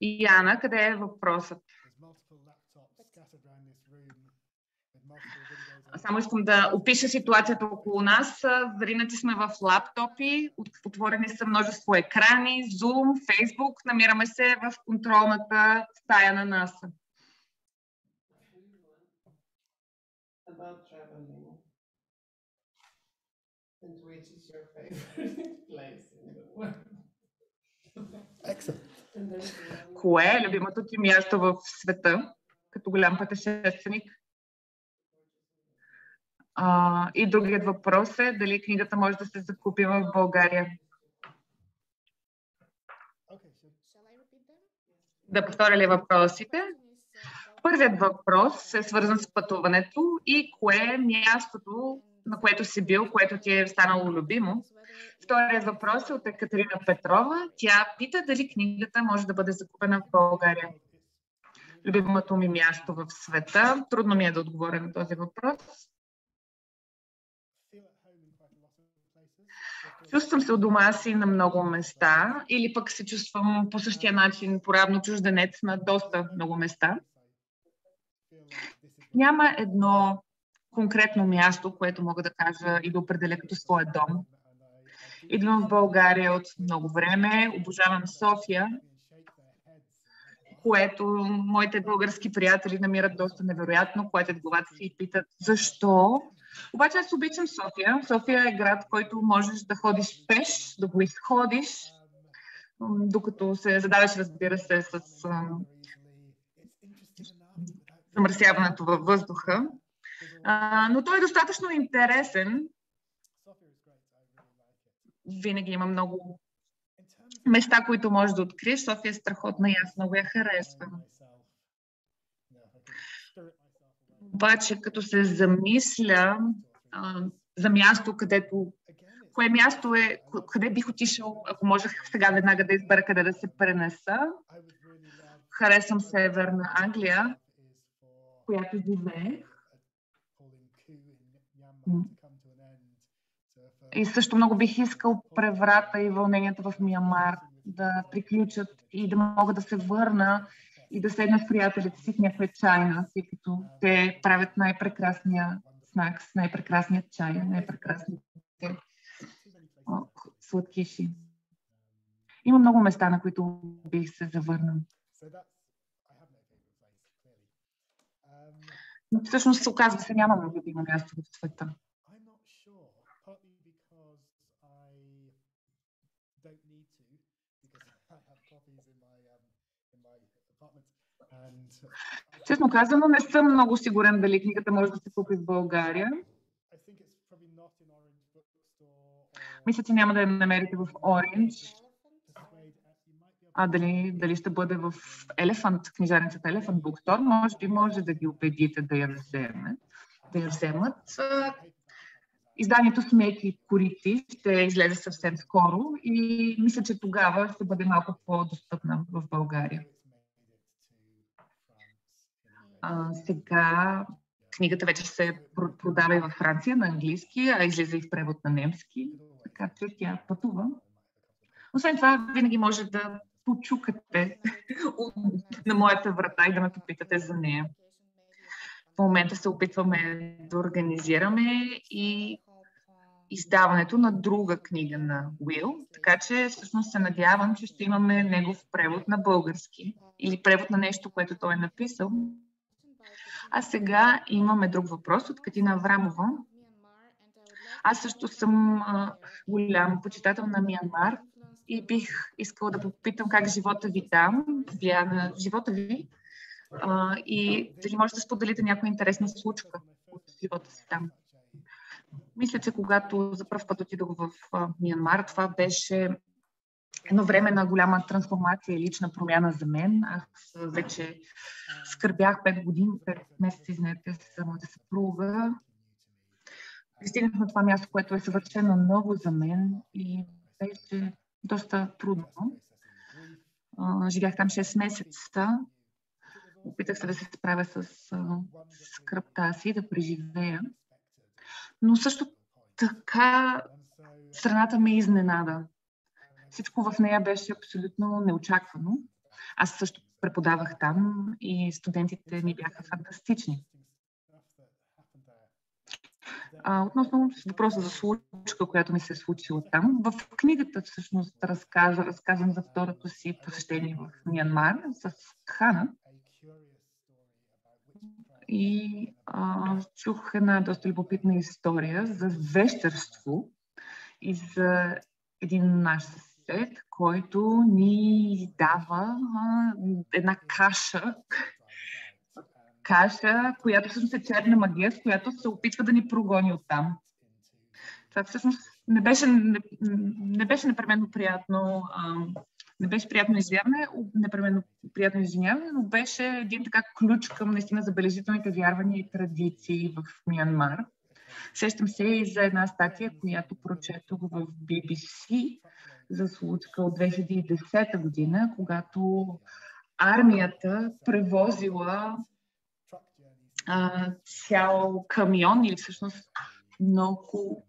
Яна, къде е въпросът? Само искам да опиша ситуацията около нас. Заринати сме в лаптопи, отворени са множество екрани, Zoom, Facebook. Намираме се в контролната стая на НАСА. About traveling. And which is your favorite place in the world? Кое е любимото ти място в света, като голям пътешественик? А, и другият въпрос е дали книгата може да се закупи в България. Да повторя ли въпросите? Първият въпрос е свързан с пътуването и кое е мястото, на което си бил, което ти е станало любимо. Вторият въпрос е от Екатерина Петрова. Тя пита дали книгата може да бъде закупена в България. Любимото ми място в света. Трудно ми е да отговоря на този въпрос. Чувствам се у дома си на много места или пък се чувствам по същия начин поравно чужденец на доста много места. Няма едно конкретно място, което мога да кажа и да определя като своя дом. Идвам в България от много време, обожавам София, което моите български приятели намират доста невероятно, което главата си и питат защо. Обаче аз обичам София. София е град, който можеш да ходиш пеш, да го изходиш, докато се задаваш, разбира се, с замърсяването във въздуха. Но той е достатъчно интересен. Винаги има много места, които можеш да откриеш. София е страхотна и аз много я харесвам. Обаче, като се замисля а, за място, където кое място е, къде бих отишъл, ако можех сега веднага да избера къде да се пренеса. Харесвам Северна Англия, която живеех. И също много бих искал преврата и вълненията в Миямар да приключат и да мога да се върна и да седна с приятелите си в някаква чайна, тъй като те правят най-прекрасния с най-прекрасният чай, най-прекрасните сладкиши. Има много места, на които бих се завърнал. Но всъщност се оказва се нямам любимо място в света. Честно казано, не съм много сигурен дали книгата може да се купи в България. Мисля, че няма да я намерите в Orange. А дали, дали ще бъде в Elephant, книжарницата Elephant Bookstore, може би може да ги убедите да я вземат. Да я вземат. Изданието Смеки корити ще излезе съвсем скоро и мисля, че тогава ще бъде малко по-достъпна в България. А, сега книгата вече се продава и във Франция на английски, а излиза и в превод на немски, така че тя пътува. Освен това, винаги може да почукате на моята врата и да ме попитате за нея. В момента се опитваме да организираме и издаването на друга книга на Уил, така че всъщност се надявам, че ще имаме негов превод на български или превод на нещо, което той е написал. А сега имаме друг въпрос от Катина Аврамова. Аз също съм голям почитател на Миянмар и бих искала да попитам как живота ви там влия на живота ви а, и дали може да споделите някоя интересна случка от живота си там. Мисля, че когато за първ път отидох в Миянмар, това беше едно време на голяма трансформация и лична промяна за мен. Аз вече скърбях 5 години, 5 месеца, извинете, с моята съпруга. Пристигнах на това място, което е съвършено ново за мен и беше доста трудно. Живях там 6 месеца. Опитах се да се справя с скръпта си, да преживея. Но също така страната ме изненада. Всичко в нея беше абсолютно неочаквано. Аз също преподавах там и студентите ми бяха фантастични. А, относно въпроса за случка, която ми се е случила там, в книгата всъщност разказа, разказвам за второто си посещение в Миянмар с Хана. И а, чух една доста любопитна история за вещерство и за един наш съсед, който ни дава а, една каша, каша, която всъщност е черна магия, с която се опитва да ни прогони оттам. Това всъщност не беше, не, не беше непременно приятно, а, не беше приятно извиняване, непременно приятно извиняване, но беше един така ключ към наистина забележителните вярвания и традиции в Миянмар. Сещам се и за една статия, която прочетох в BBC за случка от 2010 година, когато армията превозила а, цял камион или всъщност много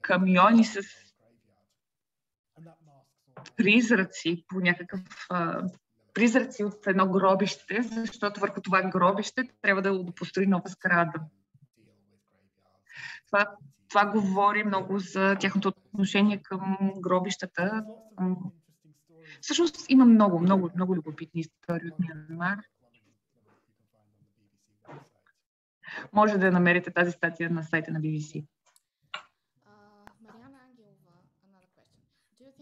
камиони с призраци по някакъв а, призраци от едно гробище, защото върху това гробище трябва да построи нова сграда. Това, това говори много за тяхното отношение към гробищата. Всъщност има много, много, много любопитни истории от Мyanmar. Може да намерите тази статия на сайта на BBC.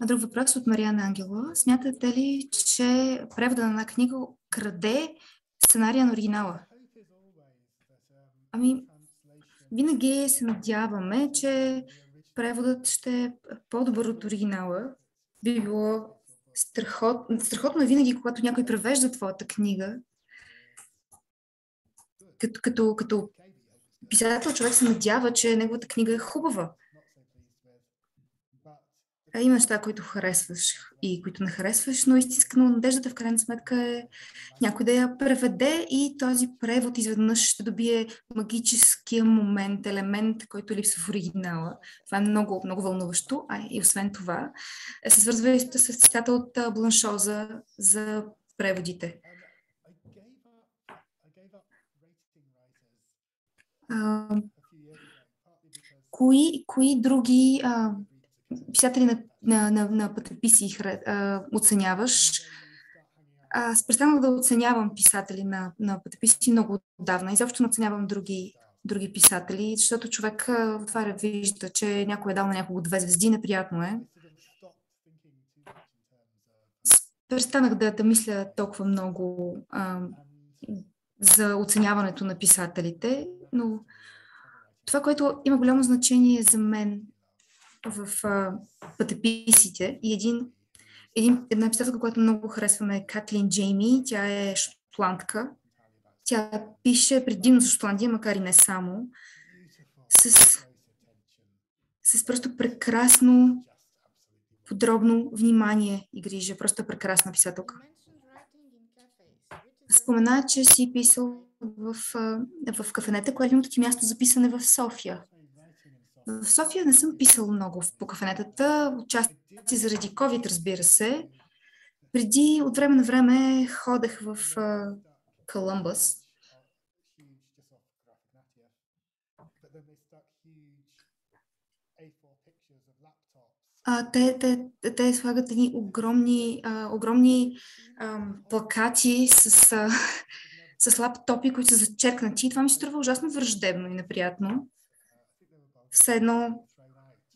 Друг въпрос от Мариана Ангела. Смятате ли, че превода на една книга краде сценария на оригинала? Ами, винаги се надяваме, че преводът ще е по-добър от оригинала. Би било страхотно. Страхотно е винаги, когато някой превежда твоята книга. Като, като, като писател човек се надява, че неговата книга е хубава. Има неща, които харесваш и които не харесваш, но истинска надеждата в крайна сметка е някой да я преведе и този превод изведнъж ще добие магическия момент, елемент, който липсва в оригинала. Това е много, много вълнуващо. А и освен това, се свързва и с цитата от Бланшо за, за преводите. Кои, кои други а, писатели на, на, на, на пътеписи а, оценяваш. Аз престанах да оценявам писатели на, на пътеписи много отдавна. Изобщо не оценявам други, други писатели, защото човек отваря, вижда, че някой е дал на някого две звезди, неприятно е. Престанах да, да мисля толкова много а, за оценяването на писателите, но това, което има голямо значение за мен в а, пътеписите и един, един, една писателка, която много харесваме е Катлин Джейми. Тя е шотландка. Тя пише предимно за Шотландия, макар и не само, с, с просто прекрасно подробно внимание и грижа. Просто прекрасна писателка. Спомена, че си писал в, в кафенета, кое е любимото ти място за писане в София? В София не съм писал много по кафенетата, отчасти заради COVID, разбира се. Преди, от време на време, ходех в Колумбус. А, те, те, те, слагат едни огромни, а, огромни а, плакати с, с лаптопи, които са зачеркнати. Това ми се струва ужасно враждебно и неприятно. Все едно,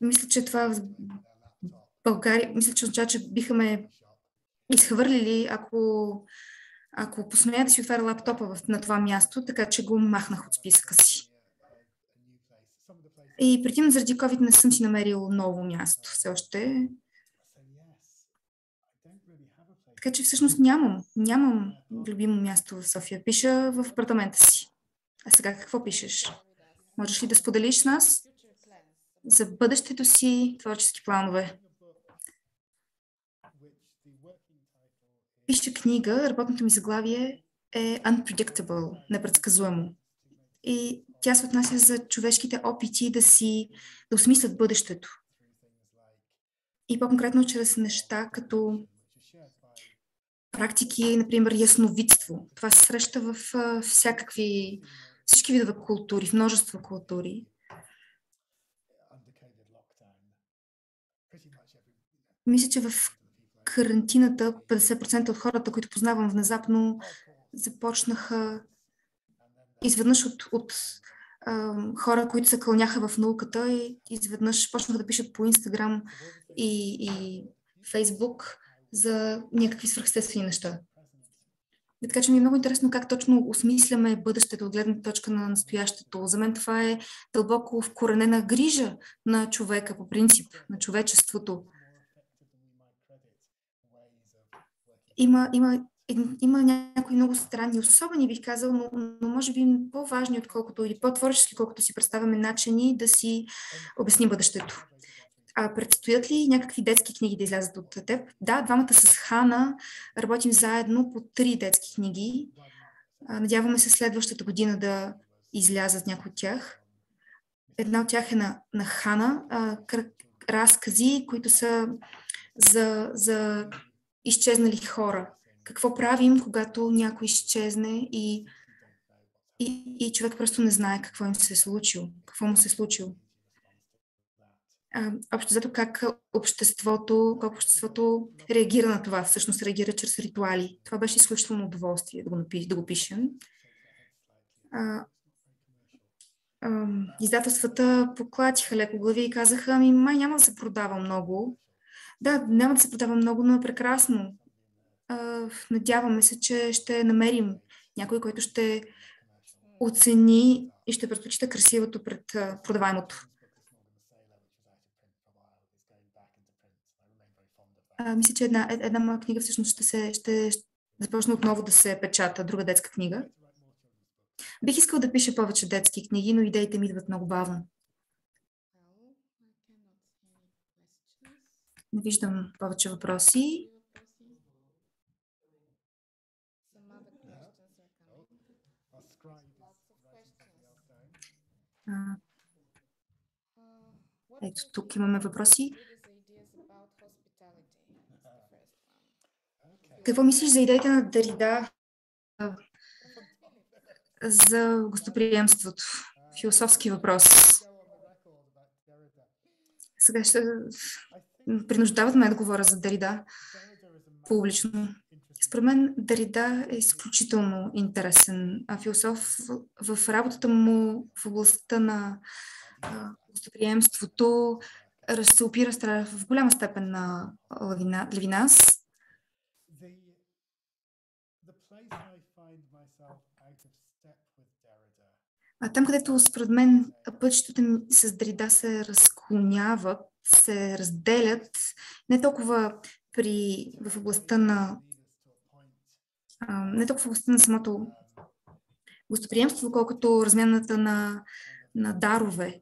мисля, че това в България, мисля, че означава, че биха ме изхвърлили, ако, ако посмея да си отваря лаптопа в, на това място, така че го махнах от списъка си. И предимно заради COVID не съм си намерил ново място все още. Така че всъщност нямам, нямам любимо място в София. Пиша в апартамента си. А сега какво пишеш? Можеш ли да споделиш с нас за бъдещето си творчески планове? Пиша книга, работното ми заглавие е Unpredictable, непредсказуемо. И тя се отнася за човешките опити да си, да осмислят бъдещето. И по-конкретно чрез неща като практики, например, ясновидство. Това се среща в всякакви, всички видове култури, в множество култури. Мисля, че в карантината 50% от хората, които познавам внезапно, започнаха изведнъж от, от а, хора, които се кълняха в науката и изведнъж почнаха да пишат по Инстаграм и, и за някакви свръхестествени неща. И така че ми е много интересно как точно осмисляме бъдещето от гледна точка на настоящето. За мен това е дълбоко вкоренена грижа на човека по принцип, на човечеството. Има, има има някои много странни, особени бих казал, но, но може би по-важни, отколкото или по-творчески, колкото си представяме начини да си обясним бъдещето. А предстоят ли някакви детски книги да излязат от теб? Да, двамата с Хана работим заедно по три детски книги. Надяваме се следващата година да излязат някои от тях. Една от тях е на, на Хана, а, разкази, които са за, за изчезнали хора какво правим, когато някой изчезне и, и, и човек просто не знае какво им се е случило, какво му се е случило. Общо зато как обществото, как обществото реагира на това, всъщност реагира чрез ритуали. Това беше изключително удоволствие да го, напиш, да го пишем. А, а, издателствата поклатиха леко глави и казаха, ами май няма да се продава много. Да, няма да се продава много, но е прекрасно надяваме се, че ще намерим някой, който ще оцени и ще предпочита красивото пред продаваемото. Мисля, че една, една моя книга всъщност ще, се, ще, ще започне отново да се печата, друга детска книга. Бих искал да пиша повече детски книги, но идеите ми идват много бавно. Не виждам повече въпроси. Ето тук имаме въпроси. Какво мислиш за идеята на Дарида за гостоприемството? Философски въпрос. Сега ще принуждават ме да говоря за Дарида публично. Според мен Дарида е изключително интересен философ. В работата му в областта на гостоприемството се опира в голяма степен на Левинас. А там, където според мен пътищата с Дрида се разклоняват, се разделят не толкова при, в областта на не толкова в областта на самото гостоприемство, колкото размяната на, на дарове.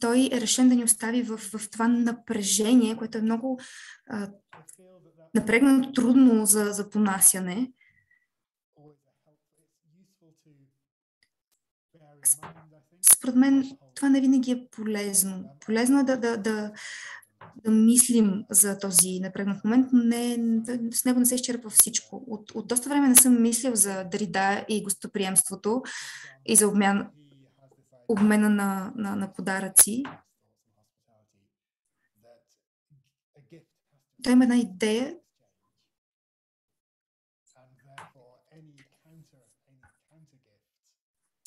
Той е решен да ни остави в, в това напрежение, което е много а, напрегнато, трудно за, за понасяне. Според мен това не винаги е полезно. Полезно е да, да, да, да мислим за този напрегнат момент, но не, с него не се изчерпва всичко. От, от доста време не съм мислил за Дарида и гостоприемството и за обмян, обмена на, на, на подаръци. Той има една идея,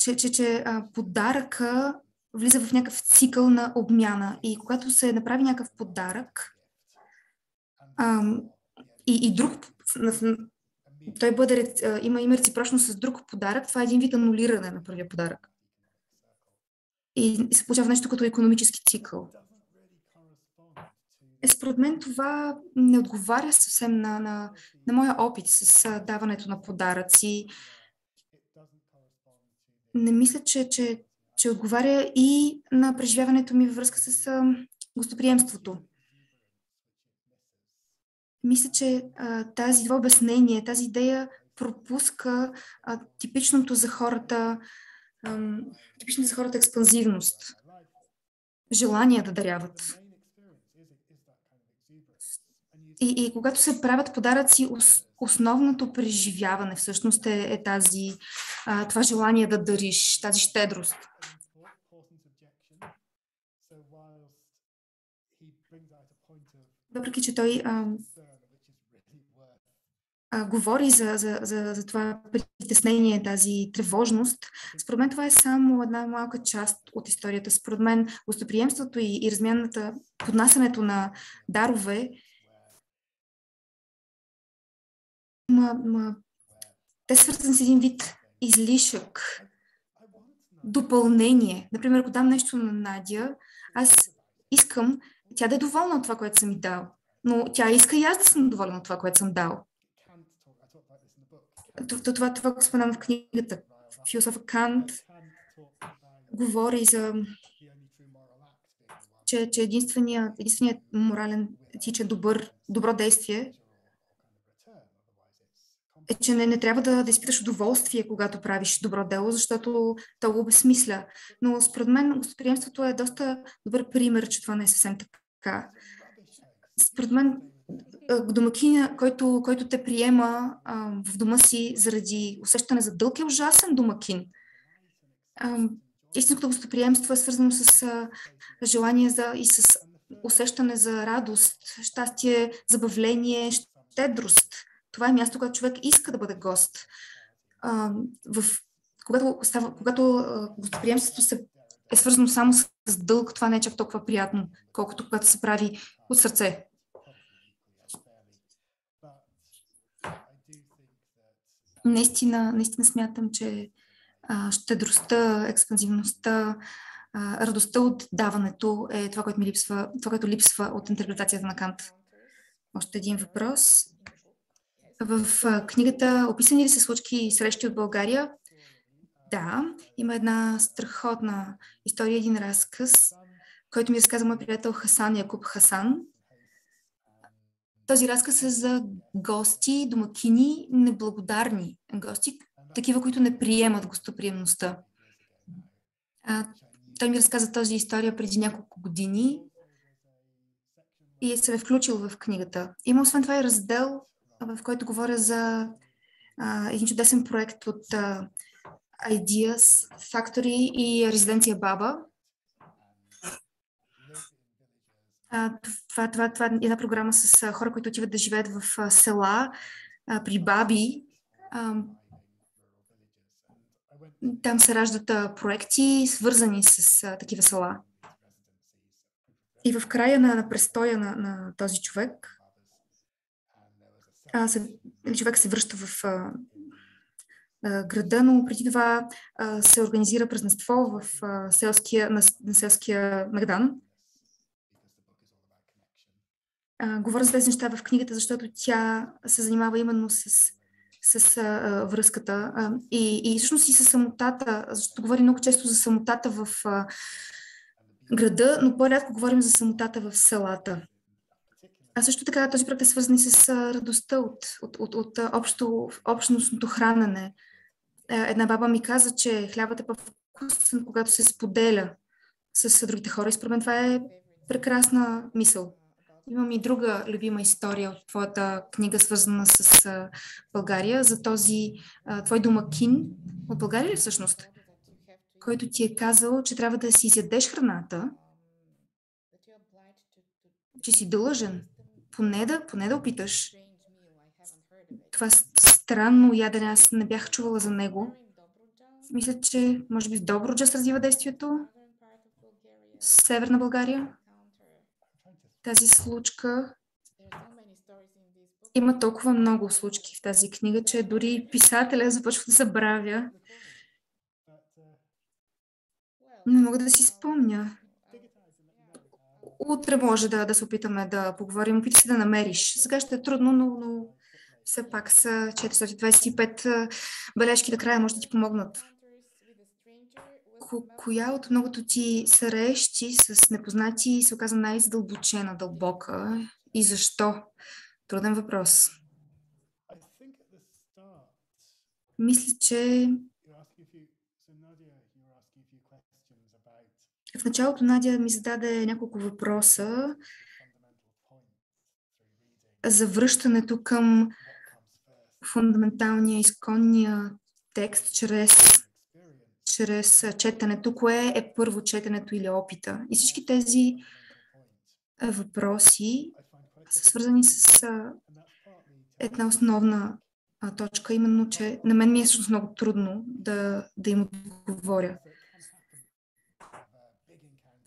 че, че, че а, подаръка влиза в някакъв цикъл на обмяна. И когато се направи някакъв подарък а, и, и друг, той бъде, има, има реципрочност с друг подарък, това е един вид анулиране на първия подарък. И, и се получава нещо като економически цикъл. Е, според мен това не отговаря съвсем на, на, на моя опит с даването на подаръци. Не мисля, че, че че отговаря и на преживяването ми във връзка с а, гостоприемството. Мисля, че а, тази това обяснение, тази идея пропуска а, типичното за хората, а, типичната за хората експанзивност, желание да даряват. И, и когато се правят подаръци, основното преживяване всъщност е, е тази, а, това желание да дариш, тази щедрост. Въпреки, че той а, а, говори за, за, за, за това притеснение, тази тревожност, според мен това е само една малка част от историята. Според мен гостоприемството и, и размяната, поднасянето на дарове ма, ма, те свързани с един вид излишък, допълнение. Например, ако дам нещо на Надя, аз искам тя да е доволна от това, което съм ми дал. Но тя иска и аз да съм доволна от това, което съм дал. Това, това, това го споменавам в книгата. Философа Кант говори за че, че единственият, единственият морален, етичен, добър, добро действие е, че не, не трябва да, да изпиташ удоволствие, когато правиш добро дело, защото то го обесмисля. Но според мен гостоприемството е доста добър пример, че това не е съвсем така. Според мен домакиня, който, който те приема а, в дома си заради усещане за дълг е ужасен домакин. А, истинското гостоприемство е свързано с а, желание за, и с усещане за радост, щастие, забавление, щедрост. Това е място, когато човек иска да бъде гост. А, в, когато, става, когато гостоприемството се е свързано само с дълг, това не е чак толкова приятно, колкото когато се прави от сърце. Наистина, наистина смятам, че щедростта, експанзивността, радостта от даването е това, което ми липсва, това, което липсва от интерпретацията на Кант. Още един въпрос. В книгата описани ли се случки и срещи от България? Да, има една страхотна история, един разказ, който ми разказа моят приятел Хасан Якуб Хасан. Този разказ е за гости, домакини, неблагодарни гости, такива, които не приемат гостоприемността. А, той ми разказа този история преди няколко години и се е включил в книгата. Има освен това и раздел, в който говоря за а, един чудесен проект от а, Ideas Factory и Резиденция Баба. Това, това, това е една програма с хора, които отиват да живеят в села, при баби. Там се раждат проекти, свързани с такива села. И в края на, на престоя на, на този човек, а, се, човек се връща в града, но преди това се организира празненство в селския, на, на селския Магдан. А, говоря за тези неща в книгата, защото тя се занимава именно с, с а, връзката а, и, и всъщност и с самотата, защото говори много често за самотата в а, града, но по-рядко говорим за самотата в селата. А също така този проект е свързан и с радостта от, от, от, от общо, общностното хранене. Една баба ми каза, че хлябът е по-вкусен, когато се споделя с другите хора. И според мен това е прекрасна мисъл. Имам и друга любима история от твоята книга, свързана с България, за този твой домакин от България всъщност, който ти е казал, че трябва да си изядеш храната, че си дължен, поне да, поне да опиташ. Това странно ядене, аз не бях чувала за него. Мисля, че може би в Добруджа се развива действието. Северна България. Тази случка има толкова много случки в тази книга, че дори писателя започва да забравя. Не мога да си спомня. Утре може да, да се опитаме да поговорим. Опитай се да намериш. Сега ще е трудно, но, но все пак са 425 бележки до края може да ти помогнат. Ко, коя от многото ти срещи с непознати се оказа най-задълбочена, дълбока и защо? Труден въпрос. Мисля, че В началото Надя ми зададе няколко въпроса за връщането към фундаменталния, изконния текст чрез, чрез четенето. Кое е първо четенето или опита? И всички тези въпроси са свързани с една основна точка, именно, че на мен ми е всъщност много трудно да, да им отговоря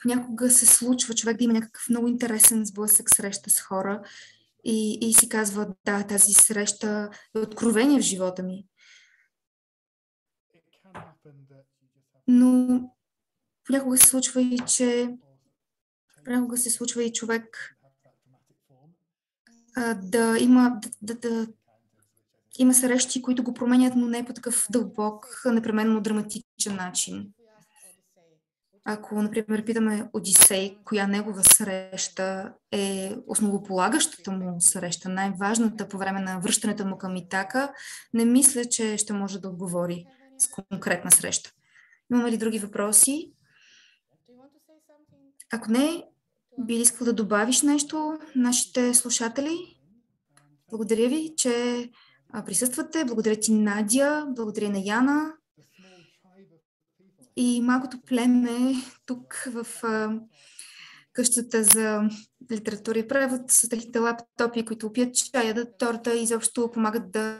понякога се случва човек да има някакъв много интересен сблъсък среща с хора и, и си казва, да, тази среща е откровение в живота ми. Но понякога се случва и, че понякога се случва и човек а, да има да, да, да, има срещи, които го променят, но не по такъв дълбок, непременно драматичен начин. Ако, например, питаме Одисей, коя негова среща е основополагащата му среща, най-важната по време на връщането му към Итака, не мисля, че ще може да отговори с конкретна среща. Имаме ли други въпроси? Ако не, би ли искал да добавиш нещо нашите слушатели? Благодаря ви, че присъствате. Благодаря ти, Надя. Благодаря на Яна и малкото племе тук в а, къщата за литература и превод с техните лаптопи, които пият чая, ядат торта и изобщо помагат да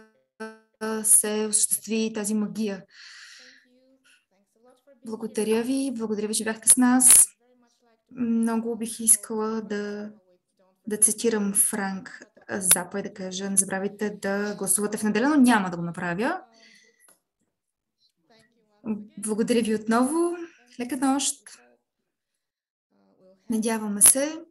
се осъществи тази магия. Благодаря ви, благодаря ви, че бяхте с нас. Много бих искала да, да цитирам Франк Запа и да кажа, не забравяйте да гласувате в неделя, но няма да го направя. Благодаря ви отново. Лека нощ. Надяваме се,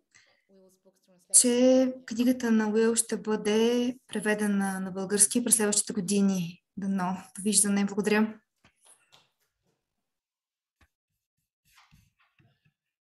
че книгата на Уил ще бъде преведена на български през следващите години. Дано. Довиждане. Благодаря.